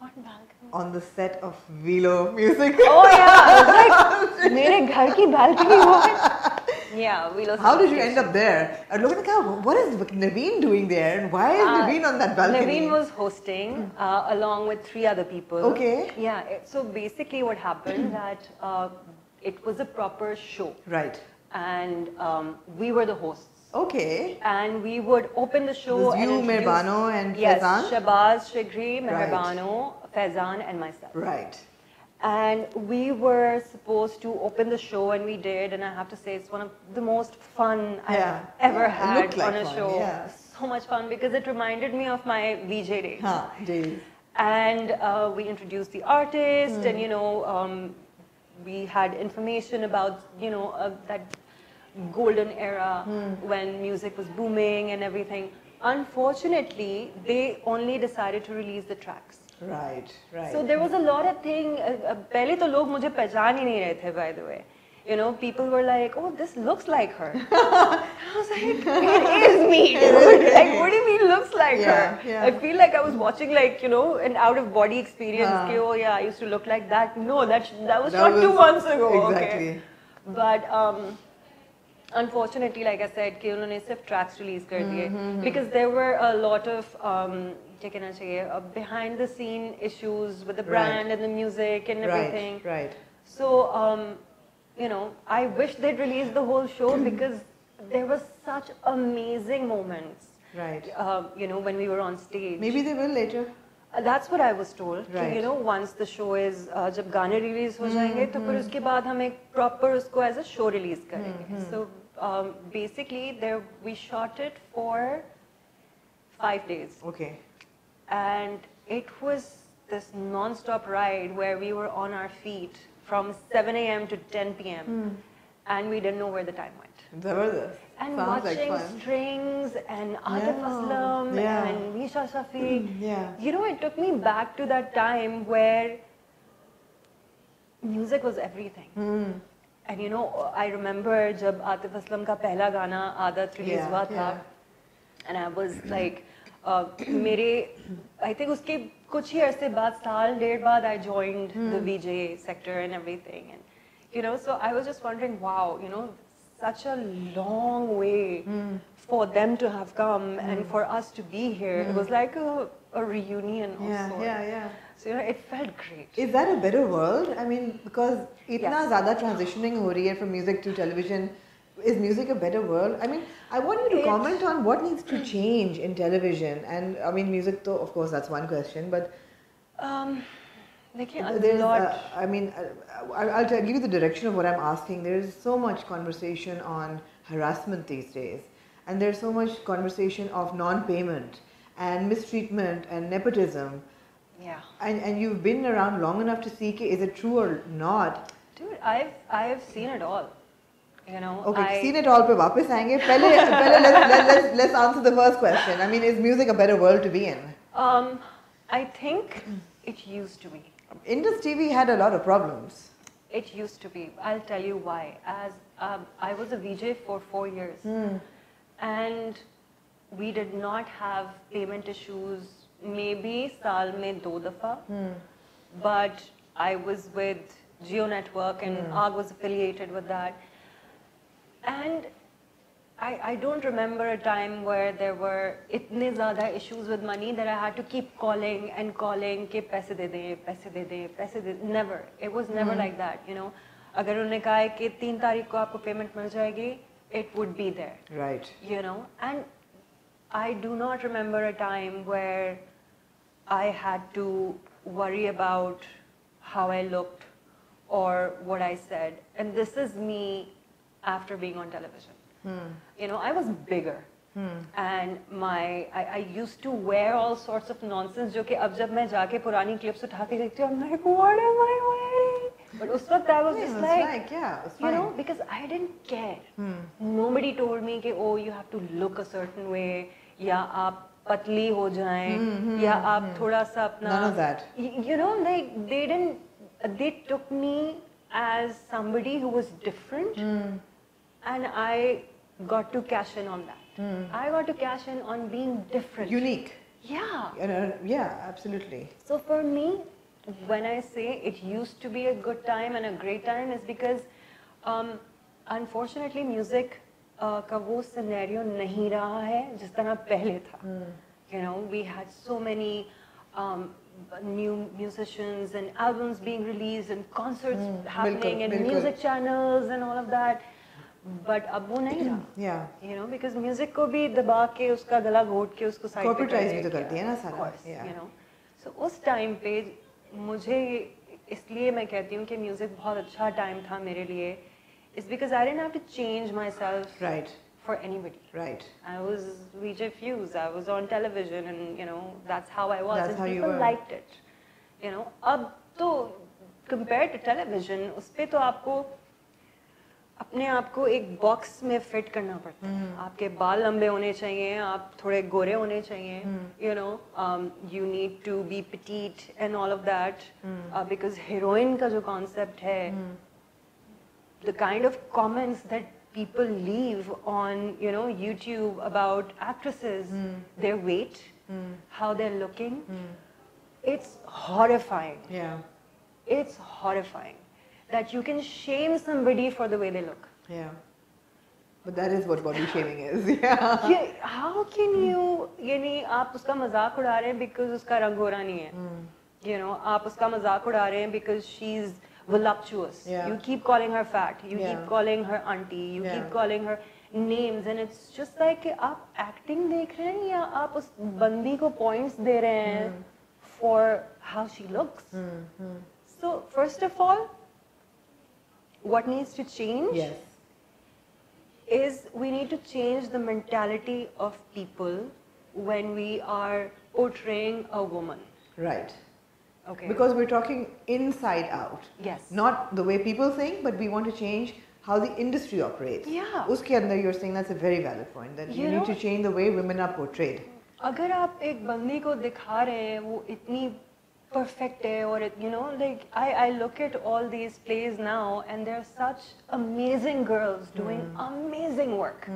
What balcony? On the set of Velo Music. Oh yeah, I <laughs> was like, मेरे घर की balcony वो है. Yeah, we lost. How did you end up there? And look at the what is Naveen doing there? And why is Naveen on that balcony? Naveen was hosting uh, along with three other people. Okay. Yeah. It, so basically, what happened <clears throat> that uh, it was a proper show, Right. and um, we were the hosts. Okay. and we would open the show. Was and you, Mehrbano and yes, Faizan? Shabazz, Shigri, Mehrbano, Faizan, and myself. Right. And we were supposed to open the show, and we did. And I have to say, it's one of the most fun Yeah. I've ever Yeah, had like on a fun, show. yeah. So much fun because it reminded me of my VJ days. Huh, jeez. And uh, we introduced the artist, and you know, um, we had information about you know uh, that golden era when music was booming and everything. Unfortunately, they only decided to release the tracks. Right. Right. So there was a lot of thing. Uh, uh, पहले तो लोग मुझे पहचान ही नहीं रहे थे, by the way. You know, people were like, "Oh, this looks like her." <laughs> I was like, "It is me, dude. Like, what do you mean looks like Yeah, her?" yeah. I feel like I was watching like you know an out of body experience. Huh. कि, oh yeah, I used to look like that. No, that sh- that was That shot two was- months ago. exactly. Okay. But um, unfortunately, like I said, कि उन्होंने सिर्फ tracks release कर दिए Mm-hmm, because there were a lot of um, क्या कहना चाहिए uh, behind the scene issues with the Right. brand and the music and everything. Right. Right. So um, you know, I wish they'd release the whole show because there were such amazing moments. Right. Uh, you know, when we were on stage. Maybe they will later. Uh, That's what I was told. कि, Right. You know, once the show is uh, जब गाने release हो जाएंगे तो फिर उसके बाद हम एक proper उसको as a show रिलीज करेंगे. So um, basically, there we shot it for five days, Okay. and it was this non-stop ride where we were on our feet from 7 a.m. to 10 p.m. and we didn't know where the time went. Zabardast. And Sounds like watching fun. strings and Atif Yeah, Aslam yeah. and Misha Shafiq. Yeah. You know, it took me back to that time where music was everything. Hmm. And you know, I remember जब आतिफ असलम का पहला गाना आदत release Yeah, हुआ था yeah. and I was like uh, मेरे I think उसके कुछ ही अरसे बाद साल डेढ़ बाद I joined Hmm. the VJ sector and everything and you know so I was just wondering wow you know such a long way Hmm. for them to have come and for us to be here it was like a, a reunion of Yeah. sorts. Yeah. Yeah. So you know, it felt great. Is that a better world? I mean, because itna yeah. zyada transitioning ho rahi hai from music to television. Is music a better world? I mean, I want you to it, comment on what needs to change in television, and I mean, music. Though, of course, that's one question, but. Um, there's, uh, I mean, uh, I'll, give you the direction of what I'm asking. There's so much conversation on harassment these days, and there's so much conversation of non payment and mistreatment and nepotism yeah. And, and you've been around long enough to see, कि is it true or not? Dude, I've I've seen it all. You know, Okay, I, seen it all पे वापस आएंगे पहले पहले let's, let, let's, let's answer the first question I mean is music a better world to be in Um, I think it used to be. Indus TV had a lot of problems It used to be. I'll tell you why. As um, I was a VJ for four years, and we did not have payment issues. Maybe साल में दो दफा, but I was with Geo Network and ARG was affiliated with that. And I, I don't remember a time where there were itne zyada issues with money that I had to keep calling and calling कि पैसे दे दें पैसे दे दें पैसे दे never it was never like that you know अगर उन्होंने कहा है कि तीन तारीख को आपको पेमेंट मिल जाएगी it would be there right you know and I do not remember a time where I had to worry about how I looked or what I said and this is me after being on television you know i was bigger and my I, I used to wear all sorts of nonsense जो कि अब जब मैं जाके पुरानी clips उठा के देखती हूँ I'm like what am I wearing but उस वक्त I was Yeah, just it's like, like, yeah, it's you know fine. because I didn't care nobody told me कि oh you have to look a certain way या आप पतली हो जाएं या आप थोड़ा सा अपना None of that. Y- you know like they didn't they took me as somebody who was different and I got to cash in on that. I got to cash in on being different. unique Yeah. and, uh, yeah absolutely So for me, when I say it used to be a good time and a great time, is because um, unfortunately music uh, का वो scenario नहीं रहा है जिस तरह पहले था। You know we had so many new musicians and albums being release and concerts happening and music channels and all of that but अब वो नहीं रहा। या यू नो बिकॉज़ म्यूज़िक को भी दबा के उसका गला घोट के उसको साइड पे ट्राई भी तो करती है ना सारा यू नो सो उस टाइम पे मुझे इसलिए मैं कहती हूँ कि म्यूज़िक बहुत अच्छा टाइम था मेरे लिए। is because I didn't have to change myself right for anybody. right I was VJ Fuse. I was on television, and you know that's how I was, That's and how you people were. liked it. You know, अब तो compared to television, उस पे तो आपको अपने आप को एक बॉक्स में फिट करना पड़ता है आपके बाल लंबे होने चाहिए आप थोड़े गोरे होने चाहिए you know you need to be petite and all of that because heroine का जो कॉन्सेप्ट है the kind of comments that people leave on you know YouTube about actresses, their weight, how they're looking, it's horrifying. yeah It's horrifying that you can shame somebody for the way they look. yeah but that is what body shaming is <laughs> yeah Yeah, how can you यानी आप उसका मजाक उड़ा रहे हैं because उसका रंग गोरा नहीं है you know आप उसका मजाक उड़ा रहे हैं because she's voluptuous Yeah. you keep calling her fat you Yeah. keep calling her auntie you Yeah. keep calling her names and it's just like कि आप acting देख रहे हैं या आप उस बंदी को points दे रहे हैं for how she looks so first of all what needs to change yes is we need to change the mentality of people when we are portraying a woman. right Okay. because we're talking inside out yes. not the way people think but we want to change how the industry operates Yeah. uske andar you're saying that's a very valid point that you, You need to know- change the way women are portrayed अगर आप एक बंदी को दिखा रहे हैं वो इतनी perfect है और you know like I I look at all these plays now and there are such amazing girls doing amazing work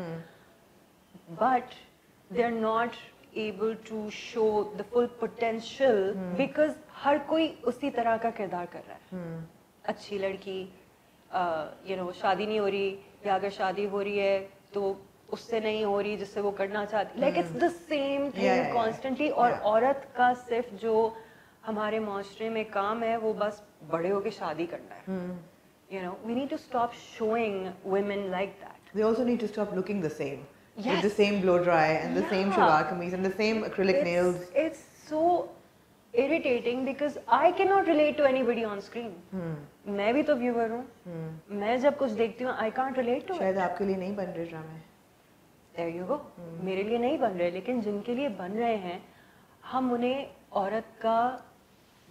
but they're not able to show the full potential because हर कोई उसी तरह का किरदार कर रहा है अच्छी लड़की यू नो शादी नहीं हो रही या अगर शादी हो रही है तो उससे नहीं हो रही जिससे वो करना चाहती like it's the same thing. Constantly और Yeah. औरत का सिर्फ़ जो हमारे माशरे में काम है वो बस बड़े होके शादी करना है you know we need to stop showing women like that also need to stop looking the same. With Yes. the same blow dry and the same Yeah. sugar kameez and the same acrylic it's, nails. It's so irritating because I cannot relate to anybody on screen. Hmm. मैं भी तो viewer हूँ। Hmm. मैं जब कुछ देखती हूँ I can't relate to शायद आपके लिए नहीं बन रहे ड्रामे देयर यू गो मेरे लिए नहीं बन रहे लेकिन जिनके लिए बन रहे हैं हम उन्हें औरत का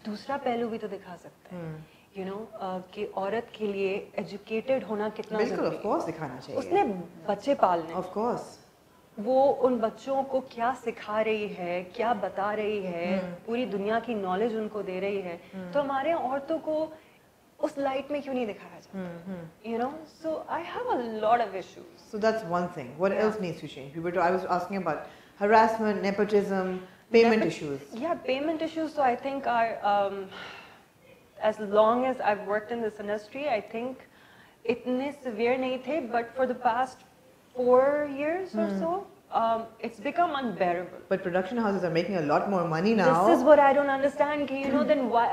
दूसरा पहलू भी तो दिखा सकते हैं। यू नो कि औरत के लिए एजुकेटेड होना कितना बिल्कुल ऑफ़ कोर्स दिखाना चाहिए। उसने बच्चे पालने। ऑफ़ कोर्स वो उन बच्चों को क्या सिखा रही है क्या बता रही है पूरी दुनिया की नॉलेज उनको दे रही है तो हमारे औरतों को उस लाइट में क्यों नहीं दिखाया जाता you know so I have a lot of issues So that's one thing. What Yeah. else needs to change? We were. I was asking about harassment, nepotism, payment Nepo- issues. Yeah, payment issues. So I think are um, as long as I've worked in this industry, I think itne severe nahi the, but for the past four years hmm. or so. Um, it's become unbearable. But production houses are making a lot more money now. This is what I don't understand. You know, then why?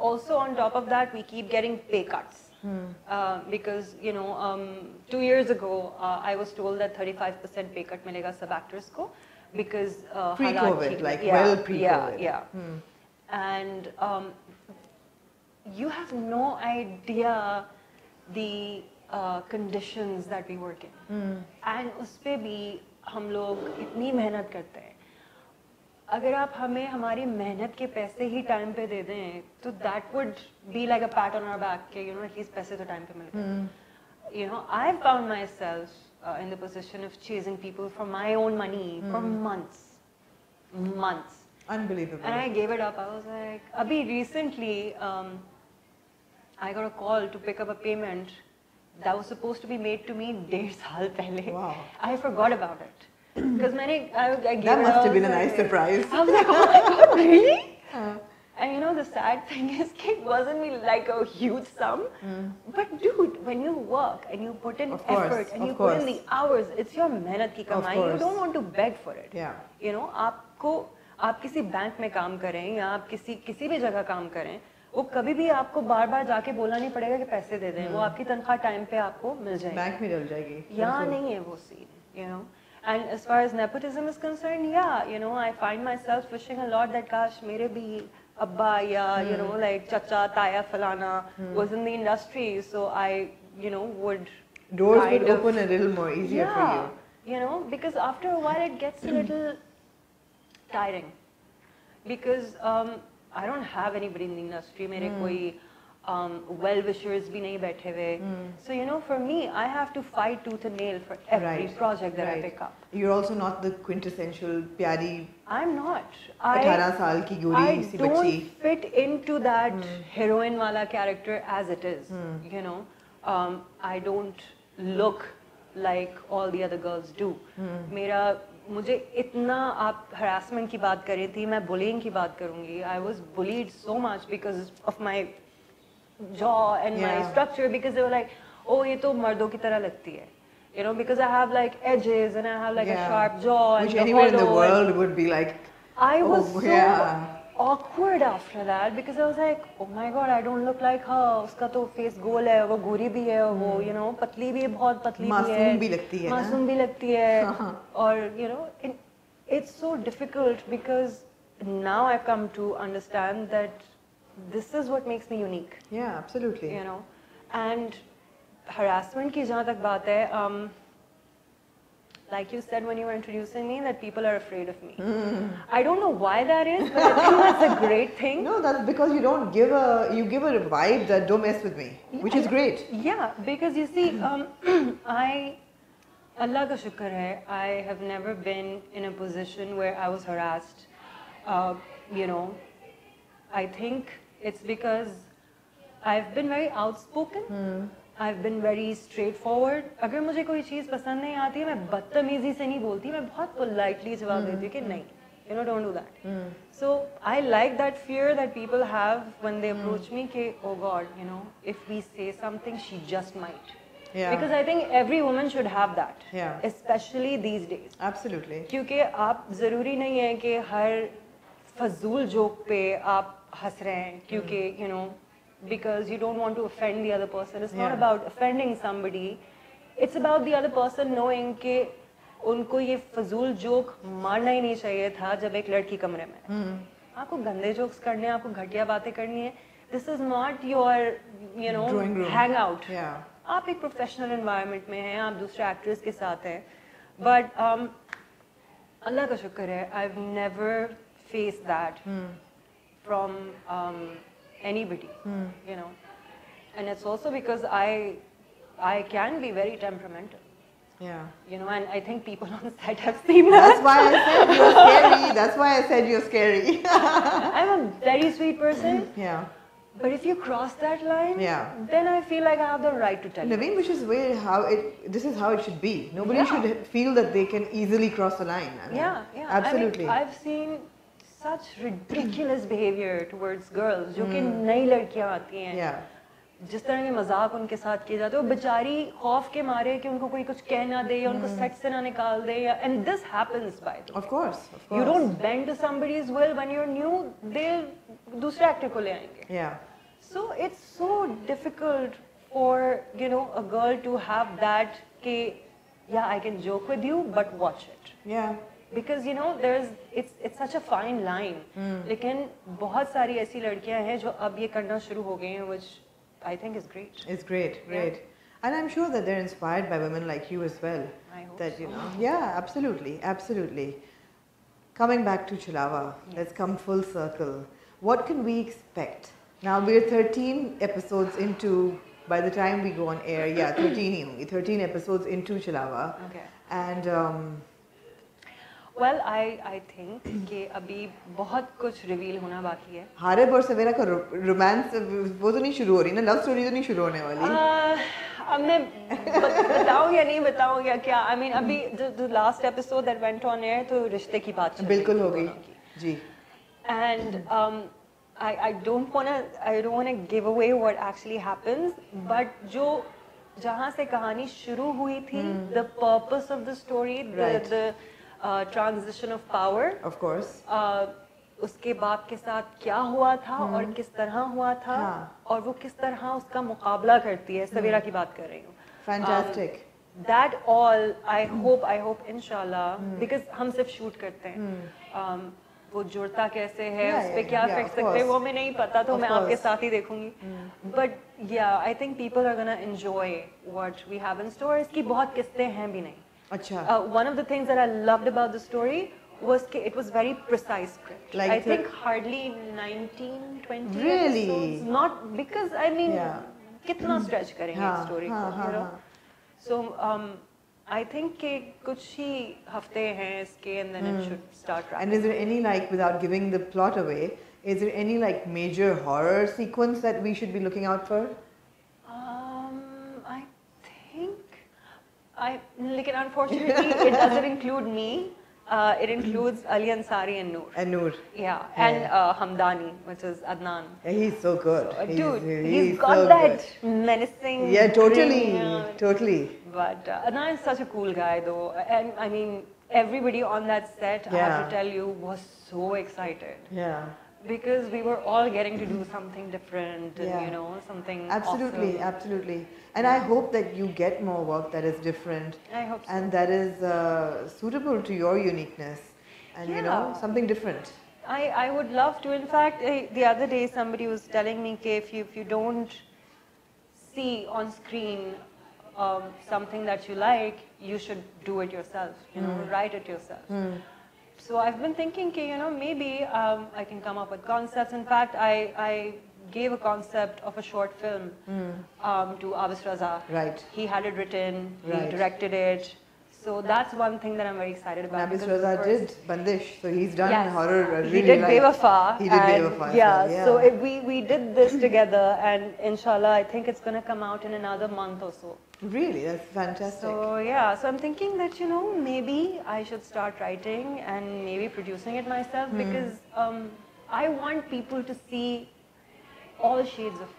Also, on top of that, we keep getting pay cuts. Hmm. Uh, because you know, um, two years ago, uh, I was told that 35% pay cut milega sub actors ko because uh, pre-COVID, like yeah, well pre-COVID. Yeah, yeah. Hmm. And um, you have no idea the conditions that we work in. And उस पे भी हम लोग इतनी मेहनत करते हैं। अगर आप हमें हमारी मेहनत के पैसे ही टाइम पे दे दें तो that would be like a pat on our back के यू नो एटलीस्ट पैसे तो टाइम पे मिल गए you know I have found myself in the position of chasing people for my own money for months months Unbelievable. And I gave it up. I was like, Abhi, recently, um, I got a call to pick up a payment that was supposed to be made to me डेढ़ साल <laughs> पहले. Wow. I forgot about it. Because मैंने, I, I gave that it must up, have been a I was nice like- surprise. I was like, oh my god, <laughs> really? Uh, And you know, the sad <laughs> thing is, it wasn't me like a huge sum. But dude, when you work and you put in Of course, effort and of you put in course. the hours, it's your मेहनत की Of कमाई. You course. don't want to beg for it. Yeah. You know, आपको आप किसी bank में काम करें या आप किसी किसी भी जगह काम करें वो कभी भी आपको बार बार जाके बोलना नहीं पड़ेगा कि पैसे दे दें वो आपकी तनख्वाह टाइम पे आपको मिल जाएगी बैंक में डल जाएगी यहाँ नहीं है वो scene you know and as far as nepotism is concerned yeah you know I find myself wishing a lot that gosh मेरे भी अब्बा या you know like चाचा ताया फलाना was in the industry so I you know would Doors would of- open a little more easier yeah, for you. you know, because after a while it gets a little tiring. Because um, I don't have anybody in the industry. मेरे कोई um, well wishers भी नहीं बैठे हुए. So you know, for me, I have to fight tooth and nail for every Right, project that I right. pick up. You're also not the quintessential प्यारी I'm not. 18 साल की गोरी I C don't बच्ची fit into that heroine wala character as it is. You know, um, I don't look like all the other girls do. मेरा मुझे इतना आप harassment की बात करी थी मैं बुलिंग की बात करूँगी I was bullied so much because of my jaw and my structure because they were oh ये तो मर्दों की तरह लगती है you know because I have like edges and I have like yeah. a sharp jaw which anywhere in the world would be like I was Oh, so yeah. awkward after that because I was like, oh my god, I don't look like her. उसका तो face गोल है, वो गोरी भी है, वो you know पतली भी है, बहुत पतली भी है. मासूम भी लगती है ना? मासूम भी लगती है. <laughs> और you know, it, it's so difficult because now I've come to understand that this is what makes me unique. yeah absolutely You know, and harassment की जहाँ तक बात है, um, like you said when you were introducing me, that people are afraid of me. I don't know why that is, but I think that's a great thing. no that's because you don't give a you give a vibe that don't mess with me which is great Yeah, because you see, um, <clears throat> I, Allah ka shukr hai, I have never been in a position where I was harassed. Uh, you know, I think it's because I've been very outspoken. I've been very straightforward. अगर मुझे कोई चीज़ पसंद नहीं आती है मैं बदतमीजी से नहीं बोलती मैं बहुत politely जवाब देती हूँ कि नहीं you know don't do that so I like that fear that people have when they approach me कि oh God you know if we say something she just might Yeah. because I think every woman should have that Yeah. especially these days absolutely क्योंकि आप ज़रूरी नहीं है कि हर फजूल joke पे आप हंस रहे हैं क्योंकि you know because you don't want to offend the other person it's not Yeah. about offending somebody it's about the other person knowing कि उनको ये फजूल जोक मारना ही नहीं चाहिए था जब एक लड़की कमरे में। Hmm. आपको गंदे जोक्स करने हैं आपको घटिया बातें करनी है this is not your you know. Hang out. आप एक प्रोफेशनल एनवायरनमेंट में हैं आप दूसरे एक्ट्रेस के साथ हैं बट अल्लाह का शुक्र है I have never face that Hmm. Anybody hmm. you know and it's also because i i can be very temperamental Yeah. you know and i think people <laughs> on set have seen that That's why I said you're scary. That's why I said you're scary. <laughs> i'm a very sweet person yeah. but if you cross that line Yeah. then i feel like i have the right to tell you Naveen, which is where how it. This is how it should be. Nobody Yeah. should feel that they can easily cross the line. I mean, yeah yeah Absolutely. I mean, i've seen such ridiculous behavior towards girls जो कि नई लड़कियाँ आती हैं yeah. जिस तरह के मज़ाक उनके साथ किए जाते हैं वो बेचारी खौफ के मारे कि उनको कोई कुछ कह ना दे या उनको सेट से ना निकाल दे या and this happens by the. Of course. You don't bend to somebody's will when you are new दे दूसरे एक्टर को ले आएँगे Yeah. So it's so difficult for you know a girl to have that कि या I can joke with you but watch it Yeah. Because you know there is it's it's such a fine line लेकिन बहुत सारी ऐसी लड़कियां हैं जो अब ये करना शुरू हो गई हैं which I think is great It's great, great. And I'm sure that they're inspired by women like you as well. I hope that you so. know. Yeah, absolutely, absolutely. Coming back to Chilava, let's come full circle. What can we expect? Now we're 13 episodes into. By the time we go on air, yeah, 13 ही होंगी, <coughs> 13 episodes into Chilava, Okay. and um, well I I think कि अभी बहुत कुछ reveal होना बाकी है। हारिब और सवेरा का रोमांस वो तो नहीं शुरू हो रही ना लव स्टोरी तो नहीं शुरू होने वाली। अब मैं बताऊँ या नहीं बताऊँ या क्या? आई I मीन mean, अभी the last episode that went on air तो रिश्ते की बात बिल्कुल हो गई। जी। And um, I, I don't wanna I don't wanna give away what actually happens but जो जहाँ से कहानी शुरू हुई थी the purpose of the story the Right. Of power course uh, उसके बाप के साथ क्या हुआ था hmm. और किस तरह हुआ था हाँ। और वो किस तरह उसका मुकाबला करती है सवेरा hmm. की बात कर रही हूँ fantastic that all I hope I hope इंशाल्लाह बिकॉज़ हम सिर्फ़ शूट करते हैं hmm. um, वो जुड़ता कैसे है Yeah, उस पर yeah, क्या yeah, सकते हैं वो मैं नहीं पता तो Of मैं आपके साथ ही देखूँगी बट या I think people are gonna enjoy what we have in store इसकी बहुत किस्तें हैं भी नहीं अच्छा uh, one of the things that I loved about the story was कि it was very precise script. Like I the- think hardly 19, 20 Really? episodes. Not because I mean Yeah. कितना stretch करेंगे हाँ, story हाँ, को, हाँ, you know? हाँ. So um, I think कि कुछ ही हफ़्ते हैं इसके and then it should start And wrapping. is there any like, without giving the plot away, is there any like major horror sequence that we should be looking out for? I, like, unfortunately, it doesn't <laughs> include me. Uh, it includes Ali Ansari and Noor. And Noor. Yeah, and uh, Hamdani, which is Adnan. Yeah, he's so good. So, he's, dude, he's, he's got so that good. menacing. Yeah, totally, grin. Uh, totally. But uh, Adnan is such a cool guy, though. And I mean, everybody on that set, yeah. I have to tell you, was so excited. Yeah because we were all getting to do something different, and Yeah. you know, something absolutely, awesome. absolutely. And I hope that you get more work that is different I hope so. and that is uh, suitable to your uniqueness and you know something different. I, I would love to. In fact, eh, the other day somebody was telling me that if you, if you don't see on screen um, something that you like, you should do it yourself, you know, write it yourself. So I've been thinking, you know, maybe um, I can come up with concepts. In fact, I, I gave a concept of a short film um, to Avis Raza. Right. He had it written, Right. he directed it. So that's one thing that I'm very excited about. Nabis because Raza first- did Bandish, so he's done Yes. horror. uh, He really did like- Bewafa. He did and Bewafa as Yeah, well, yeah. so it, we, we did this together and inshallah I think it's going to come out in another month or so. Really, that's fantastic. So yeah, so I'm thinking that you know maybe I should start writing and maybe producing it myself Hmm. because um, I want people to see all shades of,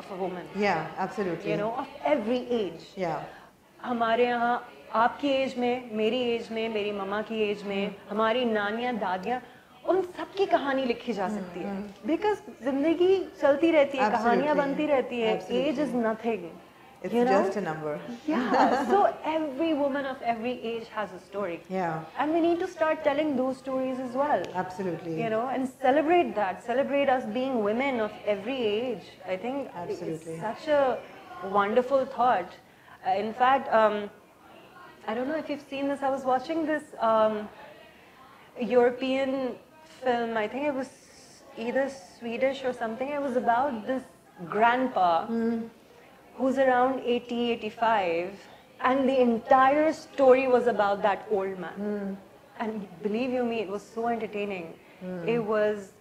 of a woman, yeah, absolutely. you know, of every age. Yeah. हमारे यहाँ आपकी as में मेरी as में मेरी मम्मा की as में हमारी नानियाँ दादियाँ उन सब की कहानी लिखी जा सकती है बिकॉज़ ज़िंदगी चलती रहती है कहानियाँ बनती रहती है age is nothing It's You know? just a number. Yeah. so every woman of every age has a story. Yeah, And we need to start telling those stories as well. absolutely. You know, and celebrate that. Celebrate us being women of every age. I think Absolutely. it's such a wonderful thought. Uh, in fact, um, I don't know if you've seen this. I was watching this um, European film. I think it was either Swedish or something. It was about this grandpa who's around 80, 85, and the entire story was about that old man. And believe you me, it was so entertaining. It was,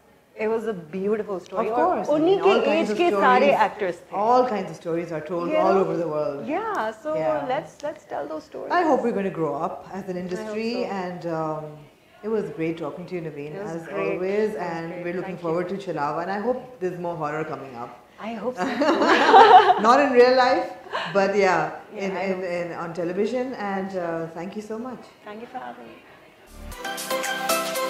it was a beautiful story. Of और course. उन्हीं all के kinds age of के stories- सारे actors थे. All kinds of stories are told You all know? over the world. Yeah, so Yeah. let's let's tell those stories. I hope we're going to grow up as an industry, so. and um, it was great talking to you, Naveen, It was as great. always. It was And great. we're looking Thank you. forward to Chalawa, and I hope there's more horror coming up. I hope so. <laughs> Not in real life, but yeah, Yeah, in, I in, in, on television. And uh, thank you so much. Thank you for having me.